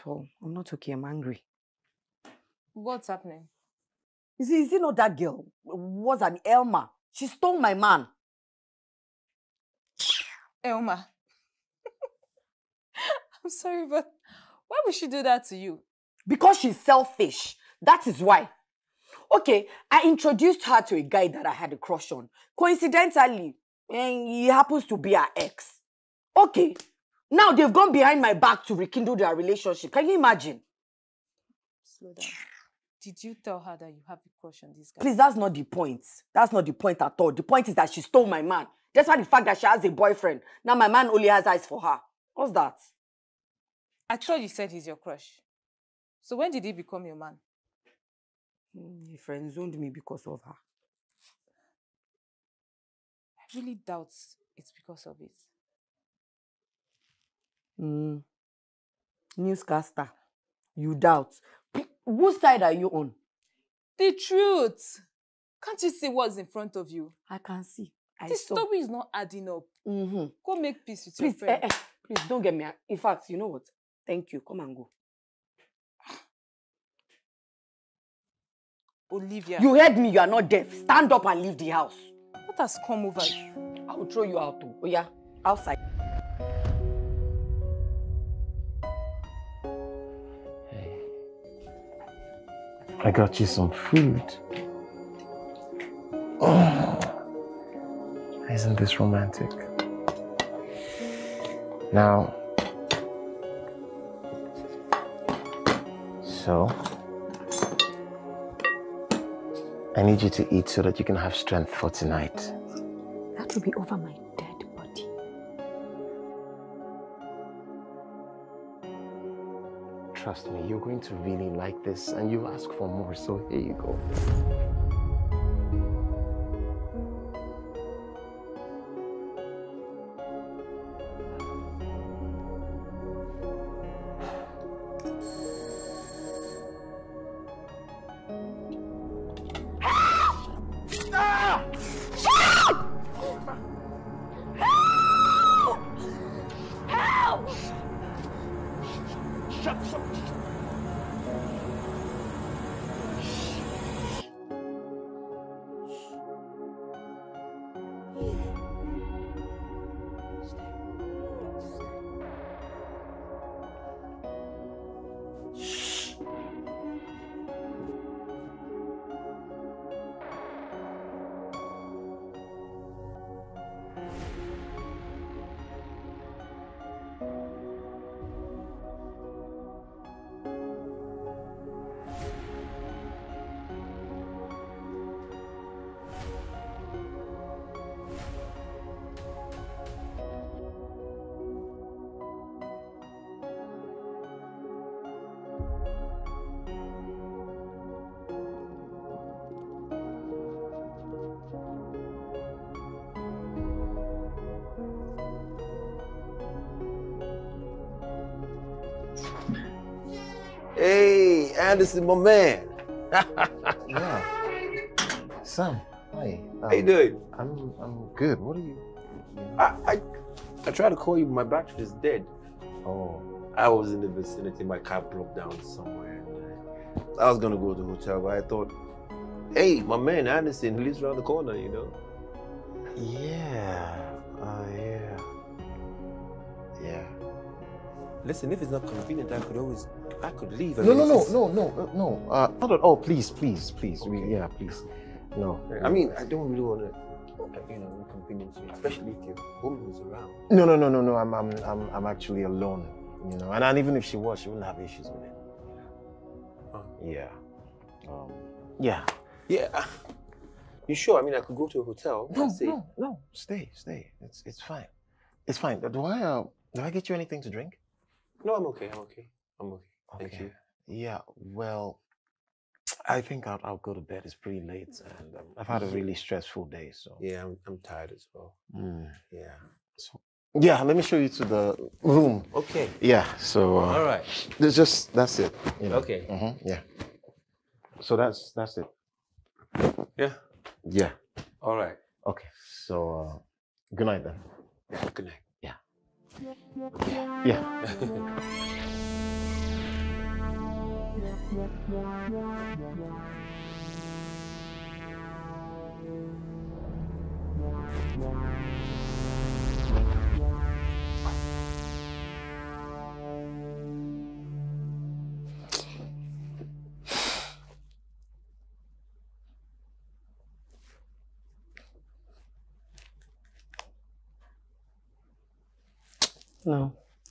At all. I'm not okay. I'm angry. What's happening? You see, is it not that girl? Was an Elma? She stole my man. Elma. I'm sorry, but why would she do that to you? Because she's selfish. That is why. Okay, I introduced her to a guy that I had a crush on. Coincidentally, and he happens to be her ex. Okay, now they've gone behind my back to rekindle their relationship. Can you imagine? Slow down. Did you tell her that you have a crush on this guy? Please, that's not the point. That's not the point at all. The point is that she stole my man. That's why the fact that she has a boyfriend. Now my man only has eyes for her. What's that? I thought you said he's your crush. So when did he become your man? Hmm, He friend zoned me because of her. I really doubt it's because of it. Mm. Newscaster, you doubt. P- Whose side are you on? The truth. Can't you see what's in front of you? I can see. I this saw. story is not adding up. Mm-hmm. Go make peace with your Please, friend. eh, eh, please don't get me. In fact, you know what? Thank you. Come and go. Olivia. You heard me. You are not deaf. Stand up and leave the house. What has come over you? I will throw you out too. Oh yeah, outside. I got you some food. Oh, isn't this romantic? Now, so I need you to eat so that you can have strength for tonight. That will be over my Trust me, you're going to really like this and you ask for more, so here you go. Hey, Anderson, my man. yeah. Sam, hi. How you doing? I'm I'm good. What are you? I, I I tried to call you, but my battery is dead. Oh. I was in the vicinity. My car broke down somewhere. I was gonna go to the hotel, but I thought, hey, my man Anderson, he lives around the corner, you know. Yeah. Uh, yeah. Yeah. Listen, if it's not convenient, I could always, I could leave. I No, no, no, no, no, no. Uh, not at all. Please, please, please. We, yeah, please. No. I mean, I don't really want to, you know, inconvenience you, especially if your woman is around. No, no, no, no, no. I'm, I'm, I'm, I'm actually alone. You know, and, and even if she was, she wouldn't have issues with it. Yeah. Um, yeah. Yeah. You sure? I mean, I could go to a hotel. No, no, no. Stay, stay. It's, it's fine. It's fine. Do I, uh, do I get you anything to drink? No, I'm okay. I'm okay. I'm okay. Thank you. Yeah. Well, I think I'll, I'll go to bed. It's pretty late, and um, I've had a really stressful day. So. Yeah, I'm, I'm tired as well. Mm. Yeah. So, yeah, let me show you to the room. Okay. Yeah. So. Uh, All right. There's just that's it. you know. Okay. Mhm, Yeah. So that's that's it. Yeah. Yeah. All right. Okay. So uh, good night then. Yeah. Good night. Yeah. Yeah. No,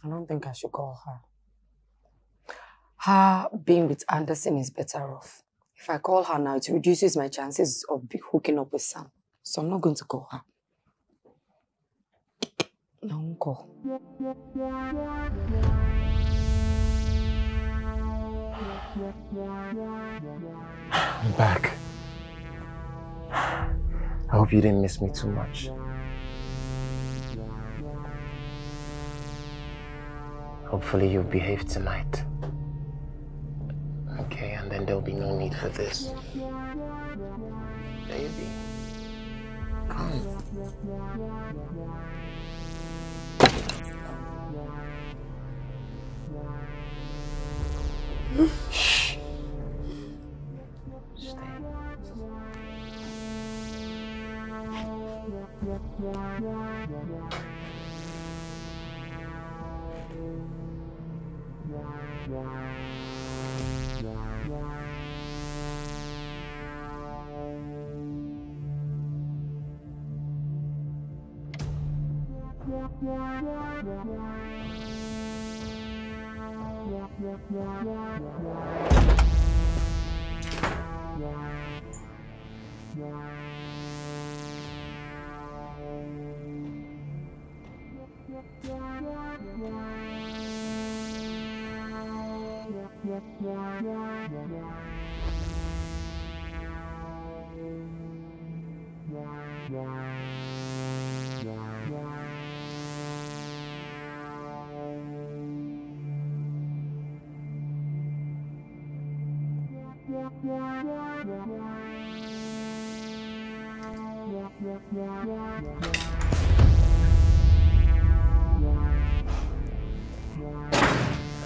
I don't think I should call her. Her being with Anderson is better off. If I call her now, it reduces my chances of hooking up with Sam. So I'm not going to call her. I won't call. I'm back. I hope you didn't miss me too much. Hopefully you'll behave tonight and then there'll be no need for this. Baby, come. Shh. Stay. Yeah.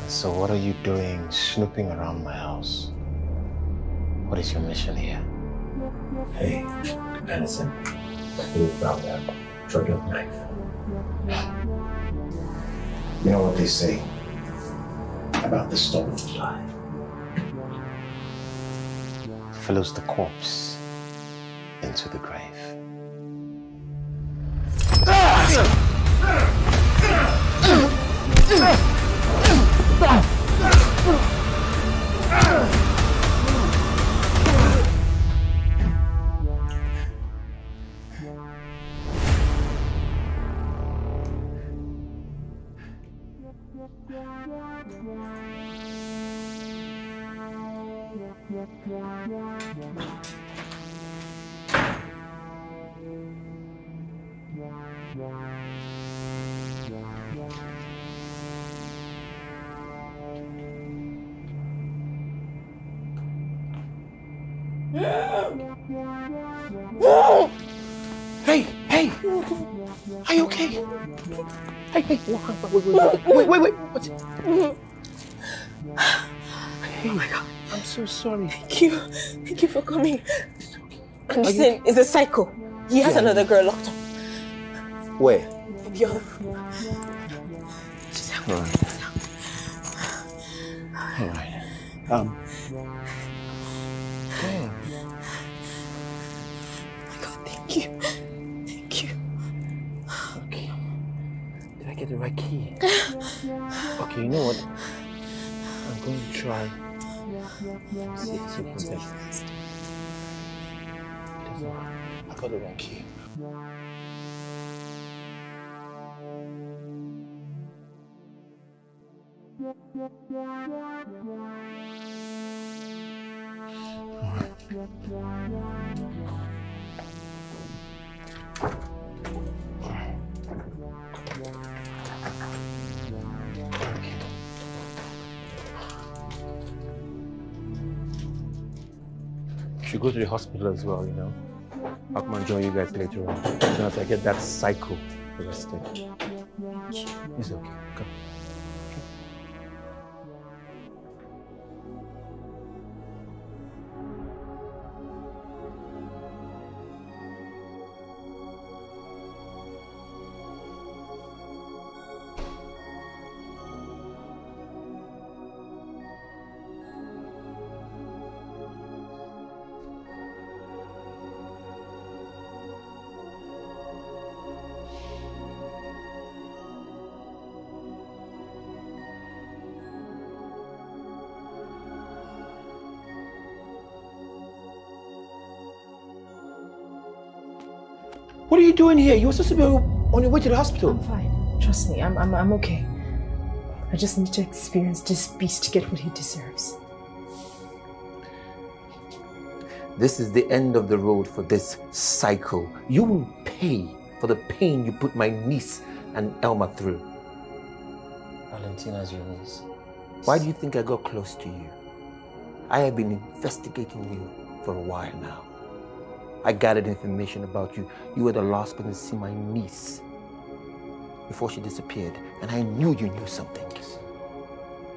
So what are you doing snooping around my house? What is your mission here? Hey, Anderson, you found that drug up knife. You know what they say about the stolen fly? Follows the corpse into the grave. Are you okay? Hey, hey, wait, wait, wait, wait, wait, wait. What's Oh my god. I'm so sorry. Thank you. Thank you for coming. Anderson is a psycho. He has Yeah. another girl locked up Where? in the other room. All right. All right. Um. Damn. Thank you. Thank you. Get the right key? Okay, you know what? I'm going to try. See, see what's there. Doesn't. I got the wrong key. Should go to the hospital as well, you know. Come and join you guys later on. As soon as I get that psycho arrested. It's okay. Come. Doing here? You were supposed to be on your way to the hospital. I'm fine. Trust me, I'm, I'm, I'm okay. I just need to experience this beast to get what he deserves. This is the end of the road for this cycle. You will pay for the pain you put my niece and Elma through. Valentina's your niece. Why do you think I got close to you? I have been investigating you for a while now. I gathered information about you. You were the last person to see my niece before she disappeared, and I knew you knew something.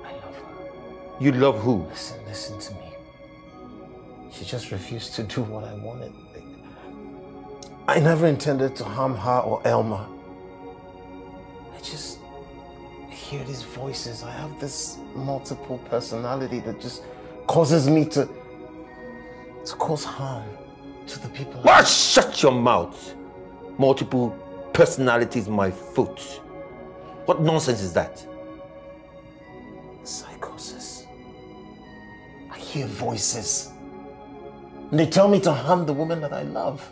I love her. You love who? Listen, listen to me. She just refused to do what I wanted. I never intended to harm her or Elma. I just hear these voices. I have this multiple personality that just causes me to to cause harm to the people. What? Shut your mouth. Multiple personalities, my foot. What nonsense is that? Psychosis. I hear voices. And they tell me to harm the woman that I love.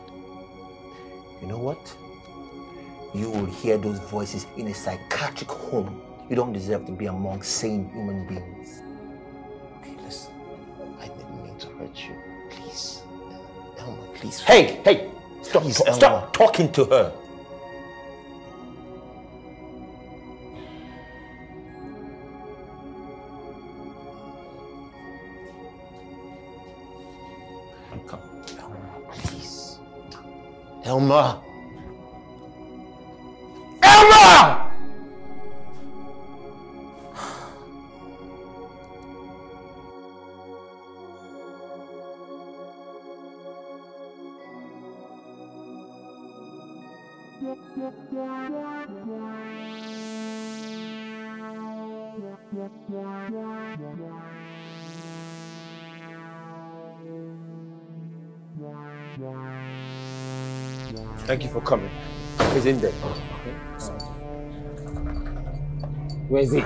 You know what? You will hear those voices in a psychiatric home. You don't deserve to be among sane human beings. Okay, listen. I didn't mean to hurt you. Please. Hey, hey! Stop, Please, stop talking to her. Come, Elma, please. Elma! Elma! Thank you for coming. He's in there. Where is he?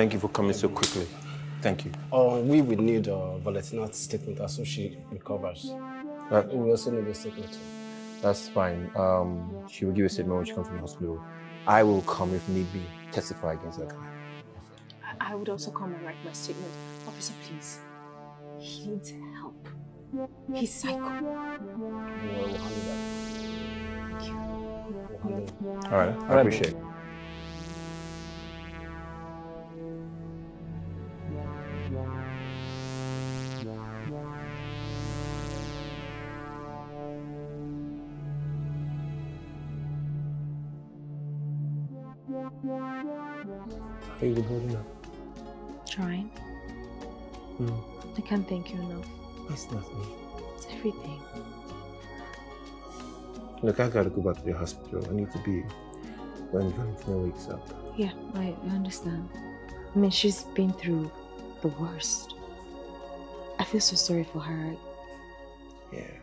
Thank you for coming so quickly. Thank you. Oh, we would need uh, Valentina's statement as soon she recovers. Uh, we also need a statement. That's fine. Um, she will give a statement when she comes from the hospital. I will come if need be, testify against that guy. I would also come and write my statement. Officer, please. He needs help. He's psycho. We'll, we'll handle that. Thank you. We'll handle it. All right, I appreciate it. Can't thank you enough. It's nothing. It's everything. Look, I gotta go back to the hospital. I need to be when Valentina wakes up. Yeah, I, I understand. I mean, she's been through the worst. I feel so sorry for her. Yeah.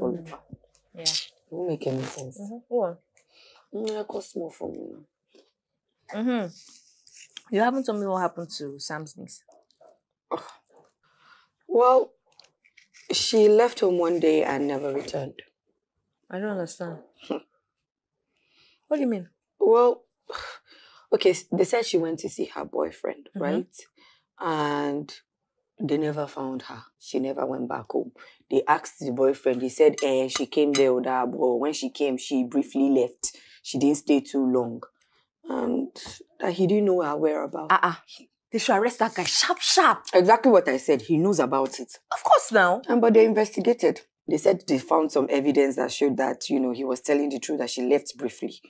Oliver, Yeah. it won't make any sense. Go on. Mm, I got small from you. Mm-hmm. You haven't told me what happened to Sam's niece. Well, she left home one day and never returned. I don't understand. what do you mean? Well, okay, they said she went to see her boyfriend, Mhm. right? And they never found her. She never went back home. They asked the boyfriend, he said, eh, she came there with her, but when she came, she briefly left. She didn't stay too long. And that he didn't know her whereabouts. Uh-uh. They should arrest that guy sharp, sharp. Exactly what I said. He knows about it. Of course now. And but they investigated. They said they found some evidence that showed that, you know, he was telling the truth that she left briefly.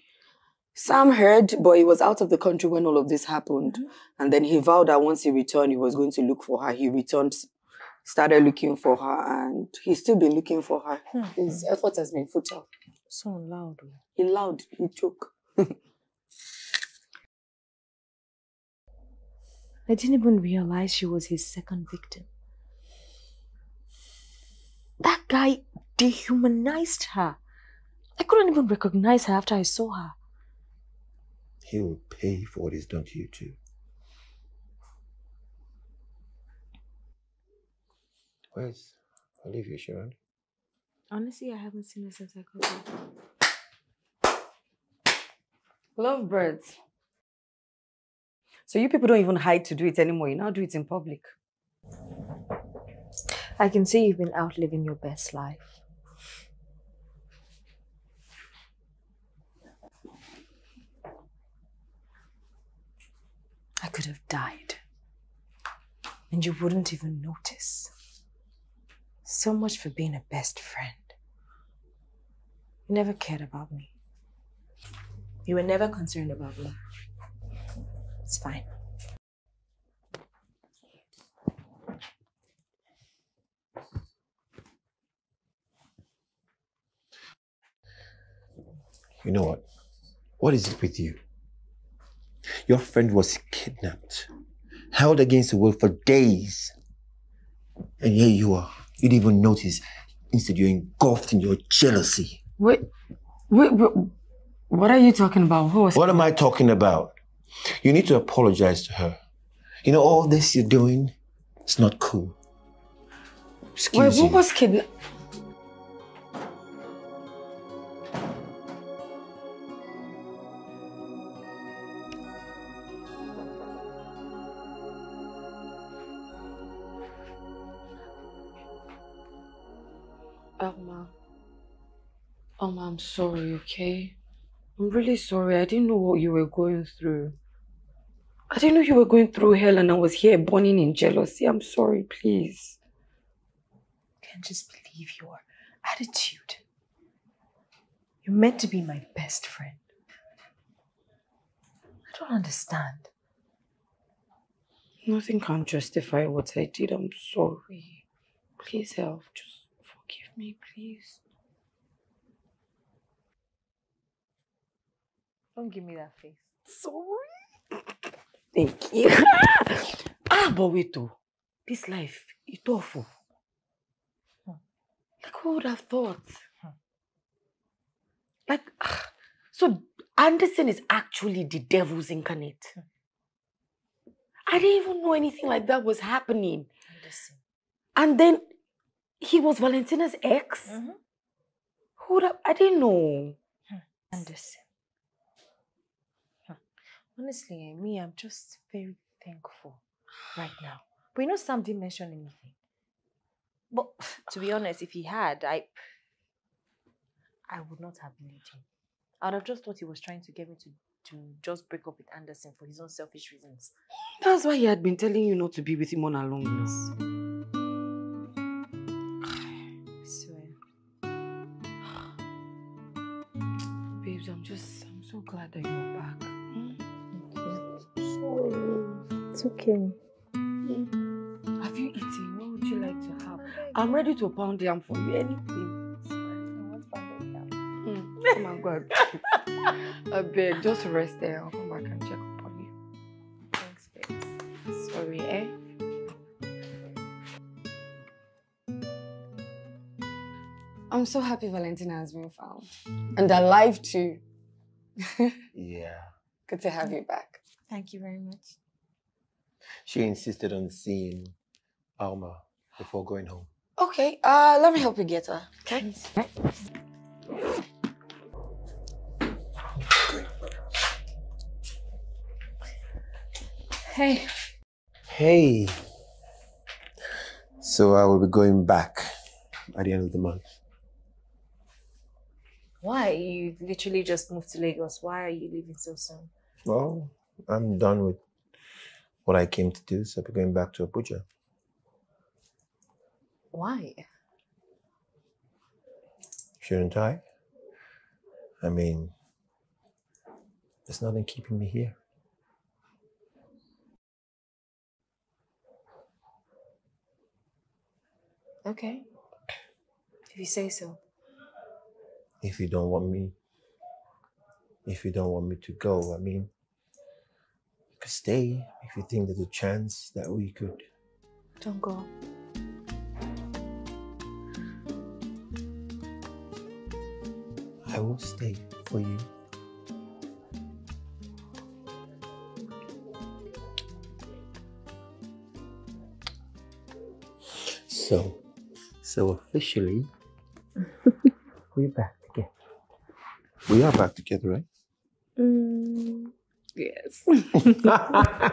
Sam heard, but he was out of the country when all of this happened. Mm-hmm. And then he vowed that once he returned, he was going to look for her. He returned, started looking for her, and he's still been looking for her. Hmm. His effort has been futile. So loud. He loud, he choke. I didn't even realize she was his second victim. That guy dehumanized her. I couldn't even recognize her after I saw her. He will pay for what he's done to you too. Where's Olivia Sharon? Honestly, I haven't seen her since I got back. Lovebirds. So you people don't even hide to do it anymore. You now do it in public. I can see you've been out living your best life. I could have died. And you wouldn't even notice. So much for being a best friend. You never cared about me. You were never concerned about me. It's fine. You know what? What is it with you? Your friend was kidnapped, held against the will for days. And here you are. You didn't even notice. Instead, you're engulfed in your jealousy. Wait, wait, wait, what are you talking about? Who was What am I talking about? You need to apologize to her. You know, all this you're doing, it's not cool. Excuse Wait, you. who was kidnapped? Alma. Alma, I'm sorry, okay? I'm really sorry. I didn't know what you were going through. I didn't know you were going through hell and I was here burning in jealousy. I'm sorry, please. I Can't just believe your attitude. You're meant to be my best friend. I don't understand. Nothing can justify what I did. I'm sorry. Please help. Just forgive me, please. Don't give me that face. Sorry. Thank you. ah, but wait, though. This life is awful. Like, who would have thought? Like, ah, so Anderson is actually the devil's incarnate. I didn't even know anything like that was happening. Anderson. And then he was Valentina's ex? Who would have, I didn't know. Anderson. Honestly, eh, me, I'm just very thankful right now. But you know, Sam didn't mention anything. But to be honest, if he had, I I would not have believed him. I would have just thought he was trying to get me to, to just break up with Anderson for his own selfish reasons. That's why he had been telling you not to be with him all along now. I swear. Babes, I'm just, I'm so glad that you're back. It's okay. Have you eaten? What would you like to have? I'm ready to pound yam for you. Anything. Mm, Oh my God. I beg, just rest there. I'll come back and check up on you. Thanks, babe. Sorry, eh? I'm so happy Valentina has been found. And alive too. Yeah. Good to have you back. Thank you very much. She insisted on seeing Alma before going home. Okay, uh, let me help you get her. Okay? Hey. Hey. So I will be going back at the end of the month. Why? You literally just moved to Lagos. Why are you leaving so soon? Well, I'm done with what I came to do, so I'll be going back to Abuja. Why? Shouldn't I? I mean, there's nothing keeping me here. Okay. If you say so. If you don't want me, if you don't want me to go, I mean, stay if you think there's a chance that we could. Don't go. I will stay for you. So, so officially, we're back together. We are back together, right? Mm. Yes.